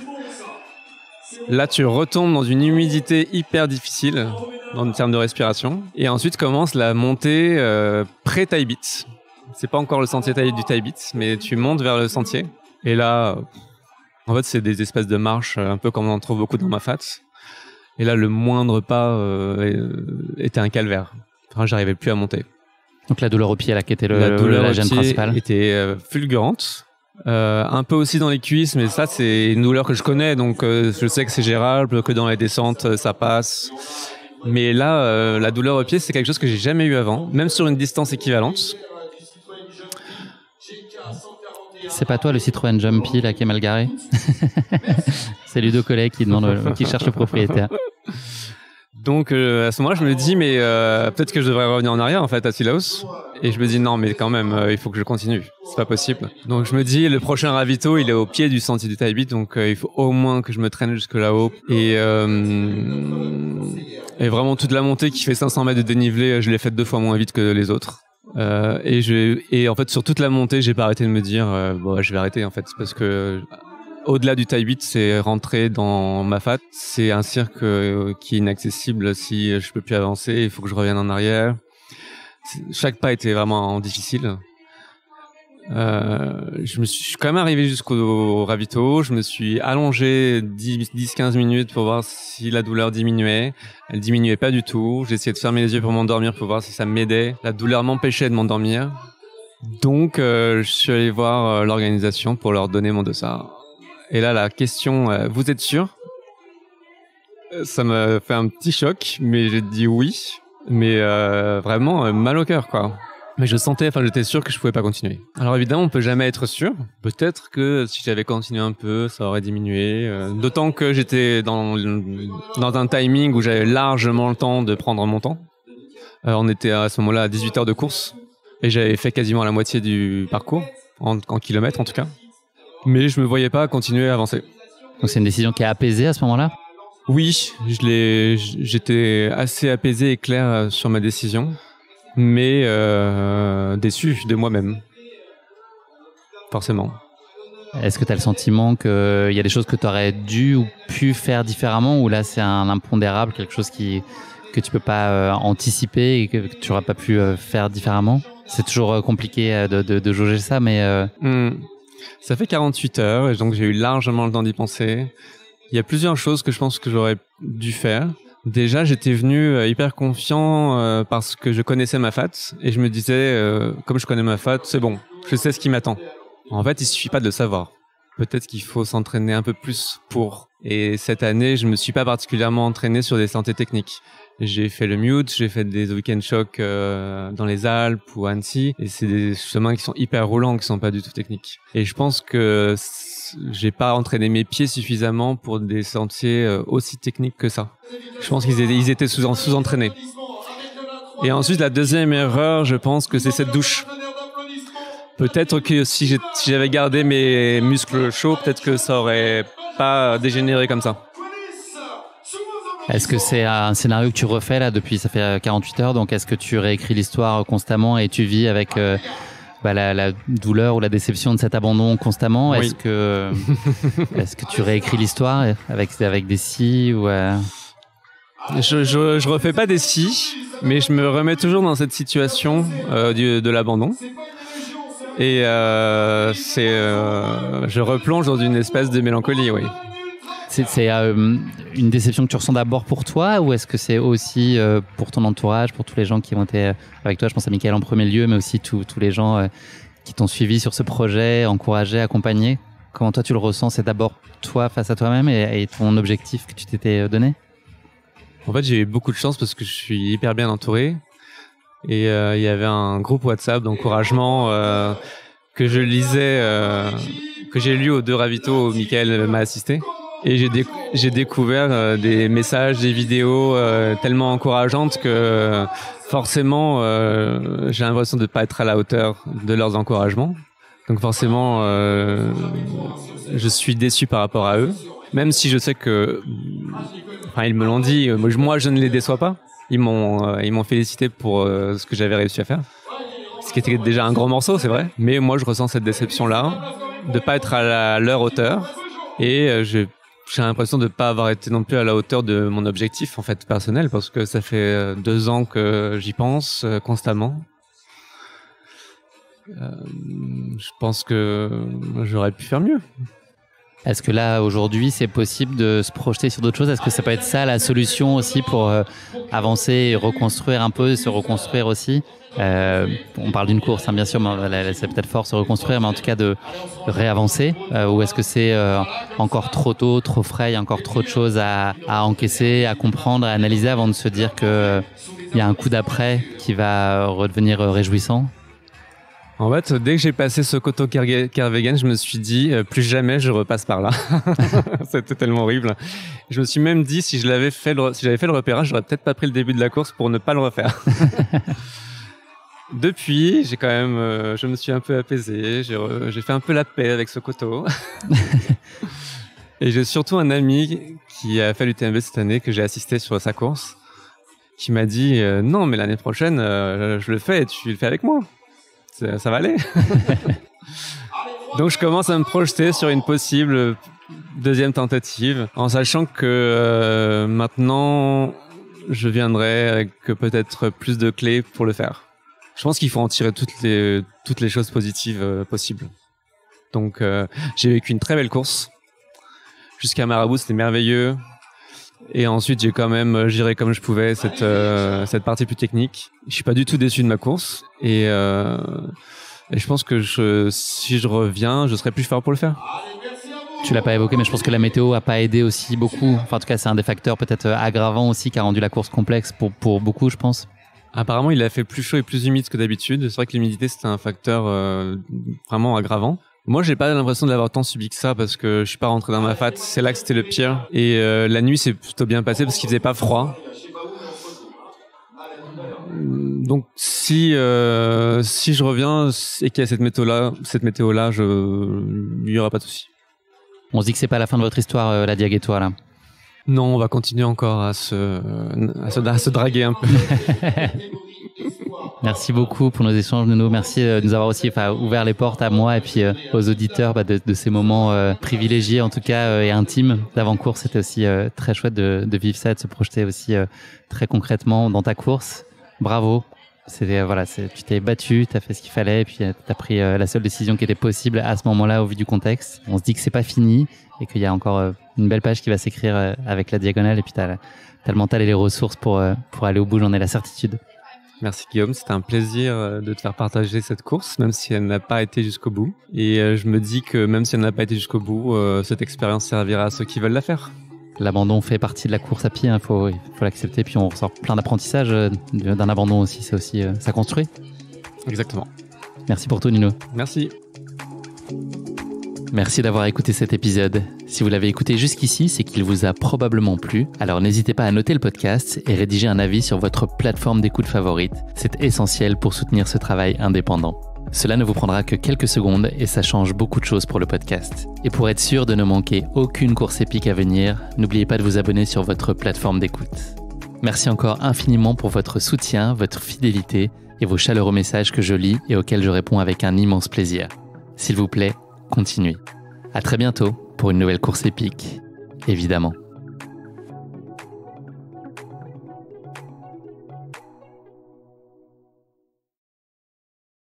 Là, tu retombes dans une humidité hyper difficile en termes de respiration. Et ensuite commence la montée euh, pré-Taibit. C'est pas encore le sentier du Taibit, mais tu montes vers le sentier. Et là, euh, en fait, c'est des espèces de marches, euh, un peu comme on en trouve beaucoup dans ma fat. Et là, le moindre pas euh, était un calvaire. Enfin, j'arrivais plus à monter. Donc la douleur au pied, là, qui était le, la douleur la au gêne pied principale. était euh, fulgurante. Euh, un peu aussi dans les cuisses, mais ça, c'est une douleur que je connais, donc je sais que c'est gérable, que dans les descentes, ça passe. Mais là, la douleur au pied, c'est quelque chose que j'ai jamais eu avant, même sur une distance équivalente. C'est pas toi le Citroën Jumpy là qui est mal garé C'est Ludo Collet qui demande, le- qui cherche le propriétaire. Donc euh, à ce moment-là, je me dis mais euh, peut-être que je devrais revenir en arrière en fait à Sillaos. Et je me dis non mais quand même euh, il faut que je continue. C'est pas possible. Donc je me dis le prochain ravito il est au pied du sentier du Taibit donc euh, il faut au moins que je me traîne jusque là-haut. Et euh, et vraiment toute la montée qui fait 500 mètres de dénivelé, je l'ai faite deux fois moins vite que les autres. Euh, et je et en fait sur toute la montée j'ai pas arrêté de me dire euh, bon je vais arrêter en fait parce que au-delà du taille 8, c'est rentrer dans ma fat. C'est un cirque euh, qui est inaccessible si je peux plus avancer. Il faut que je revienne en arrière. Chaque pas était vraiment difficile. Euh, je me suis quand même arrivé jusqu'au ravito. Je me suis allongé 10-15 minutes pour voir si la douleur diminuait. Elle diminuait pas du tout. J'ai essayé de fermer les yeux pour m'endormir pour voir si ça m'aidait. La douleur m'empêchait de m'endormir. Donc, euh, je suis allé voir euh, l'organisation pour leur donner mon dossard. Et là, la question, vous êtes sûr? Ça m'a fait un petit choc, mais j'ai dit oui. Mais vraiment mal au cœur, quoi. Mais je sentais, enfin, j'étais sûr que je pouvais pas continuer. Alors évidemment, on peut jamais être sûr. Peut-être que si j'avais continué un peu, ça aurait diminué. Euh, D'autant que j'étais dans dans un timing où j'avais largement le temps de prendre mon temps. Euh, on était à ce moment-là à 18 heures de course et j'avais fait quasiment la moitié du parcours en, en kilomètres en tout cas. Mais je me voyais pas continuer à avancer. Donc c'est une décision qui est apaisée à ce moment-là? Oui, j'étais assez apaisé et clair euh, sur ma décision, mais euh, déçu de moi-même. Forcément. Est-ce que tu as le sentiment qu'il y a des choses que tu aurais dû ou pu faire différemment ou là c'est un impondérable, quelque chose qui, que tu peux pas euh, anticiper et que, que tu n'aurais pas pu euh, faire différemment? C'est toujours compliqué de, de, de jauger ça, mais Hmm. Ça fait 48 heures et donc j'ai eu largement le temps d'y penser. Il y a plusieurs choses que je pense que j'aurais dû faire. Déjà, j'étais venu euh, hyper confiant euh, parce que je connaissais ma fat et je me disais, euh, comme je connais ma fat, c'est bon, je sais ce qui m'attend. En fait, il suffit pas de le savoir. Peut-être qu'il faut s'entraîner un peu plus pour. Et cette année, je me suis pas particulièrement entraîné sur des santé techniques. J'ai fait le mute, j'ai fait des week-end shocks dans les Alpes ou Annecy, et c'est des chemins qui sont hyper roulants, qui sont pas du tout techniques. Et je pense que j'ai pas entraîné mes pieds suffisamment pour des sentiers euh, aussi techniques que ça. Je pense qu'ils étaient, sous-entraînés. Et ensuite, la deuxième erreur, je pense que c'est cette douche. Peut-être que si j'avais gardé mes muscles chauds, peut-être que ça aurait pas dégénéré comme ça. Est-ce que c'est un scénario que tu refais là depuis ça fait 48 heures Donc est-ce que tu réécris l'histoire constamment et tu vis avec euh, bah, la, douleur ou la déception de cet abandon constamment Est-ce que est-ce que tu réécris l'histoire avec avec des si ou euh? je, je, je refais pas des si, mais je me remets toujours dans cette situation euh, de l'abandon. Et euh, c'est, je replonge dans une espèce de mélancolie, oui. C'est euh, une déception que tu ressens d'abord pour toi ou est-ce que c'est aussi euh, pour ton entourage, pour tous les gens qui ont été avec toi? Je pense à Michael en premier lieu, mais aussi tous les gens euh, qui t'ont suivi sur ce projet, encouragé, accompagné. Comment toi tu le ressens? C'est d'abord toi face à toi-même et, et, ton objectif que tu t'étais donné? En fait, j'ai eu beaucoup de chance parce que je suis hyper bien entouré. Et il y avait un groupe WhatsApp d'encouragement que je lisais, que j'ai lu aux deux ravitaux où Michael m'a assisté. Et j'ai découvert euh, des messages, des vidéos euh, tellement encourageantes que forcément, euh, j'ai l'impression de ne pas être à la hauteur de leurs encouragements. Donc forcément, je suis déçu par rapport à eux. Même si je sais que, enfin, ils me l'ont dit, moi je ne les déçois pas. Ils m'ont, ils m'ont félicité pour ce que j'avais réussi à faire. Ce qui était déjà un grand morceau, c'est vrai. Mais moi, je ressens cette déception-là, de pas être à leur hauteur. Et je j'ai l'impression de ne pas avoir été non plus à la hauteur de mon objectif en fait personnel parce que ça fait euh, deux ans que j'y pense euh, constamment. Euh, je pense que j'aurais pu faire mieux. Est-ce que là, aujourd'hui, c'est possible de se projeter sur d'autres choses? Est-ce que ça peut être ça la solution aussi pour avancer et reconstruire un peu, se reconstruire aussi? Euh, on parle d'une course, hein, bien sûr, mais c'est peut-être fort se reconstruire, mais en tout cas de réavancer. Euh, ou est-ce que c'est euh, encore trop tôt, trop frais, encore trop de choses à, encaisser, à comprendre, à analyser avant de se dire que il y a un coup d'après qui va redevenir réjouissant? En fait, dès que j'ai passé ce coteau Kervegan, je me suis dit plus jamais je repasse par là. C'était tellement horrible. Je me suis même dit si je fait, si j'avais fait le repérage, j'aurais peut-être pas pris le début de la course pour ne pas le refaire. Depuis, j'ai quand même, euh, je me suis un peu apaisé, j'ai fait un peu la paix avec ce coteau. et j'ai surtout un ami qui a fait l'UTMB cette année, que j'ai assisté sur sa course, qui m'a dit euh, non, mais l'année prochaine, euh, je le fais et tu le fais avec moi. Ça, va aller. Donc je commence à me projeter sur une possible deuxième tentative, en sachant que maintenant, je viendrai avec peut-être plus de clés pour le faire je pense qu'il faut en tirer toutes les toutes les choses positives euh, possibles. Donc euh, j'ai vécu une très belle course jusqu'à Marabout, c'était merveilleux. Et ensuite j'ai quand même euh, géré comme je pouvais cette cette partie plus technique. Je suis pas du tout déçu de ma course et, et je pense que je, si je reviens, je serai plus fort pour le faire. Tu l'as pas évoqué, mais je pense que la météo a pas aidé aussi beaucoup. Enfin, en tout cas, c'est un des facteurs peut-être aggravants aussi qui a rendu la course complexe pour, pour beaucoup, je pense. Apparemment, il a fait plus chaud et plus humide que d'habitude. C'est vrai que l'humidité, c'était un facteur euh, vraiment aggravant. Moi, j'ai pas l'impression de l'avoir tant subi que ça parce que je suis pas rentré dans ma fat. C'est là que c'était le pire. Et euh, la nuit, c'est plutôt bien passé parce qu'il faisait pas froid. Donc, si euh, si je reviens et qu'il y a cette météo là, cette météo là, je il y aura pas de souci. On se dit que c'est pas la fin de votre histoire, la Diag et toi là. Non, on va continuer encore à se, à se, draguer un peu. Merci beaucoup pour nos échanges, Nuno. Merci euh, de nous avoir aussi ouvert les portes à moi et puis euh, aux auditeurs bah, de, ces moments euh, privilégiés, en tout cas, et intimes d'avant-course. C'était aussi très chouette de, de, vivre ça, de se projeter aussi très concrètement dans ta course. Bravo. C'était voilà, tu t'es battu, tu as fait ce qu'il fallait, et puis tu as pris la seule décision qui était possible à ce moment-là au vu du contexte. On se dit que c'est pas fini et qu'il y a encore une belle page qui va s'écrire euh, avec la diagonale et puis tu as, le mental et les ressources pour, euh, pour aller au bout, j'en ai la certitude. Merci Guillaume, c'était un plaisir euh, de te faire partager cette course, même si elle n'a pas été jusqu'au bout. Et je me dis que même si elle n'a pas été jusqu'au bout, cette expérience servira à ceux qui veulent la faire. L'abandon fait partie de la course à pied, il hein, faut, faut l'accepter. Puis on ressort plein d'apprentissages d'un abandon aussi, c'est aussi ça construit. Exactement. Merci pour tout Nino. Merci. Merci d'avoir écouté cet épisode. Si vous l'avez écouté jusqu'ici, c'est qu'il vous a probablement plu. Alors n'hésitez pas à noter le podcast et rédiger un avis sur votre plateforme d'écoute favorite. C'est essentiel pour soutenir ce travail indépendant. Cela ne vous prendra que quelques secondes et ça change beaucoup de choses pour le podcast. Et pour être sûr de ne manquer aucune course épique à venir, n'oubliez pas de vous abonner sur votre plateforme d'écoute. Merci encore infiniment pour votre soutien, votre fidélité et vos chaleureux messages que je lis et auxquels je réponds avec un immense plaisir. S'il vous plaît, continuez. À très bientôt pour une nouvelle course épique, évidemment.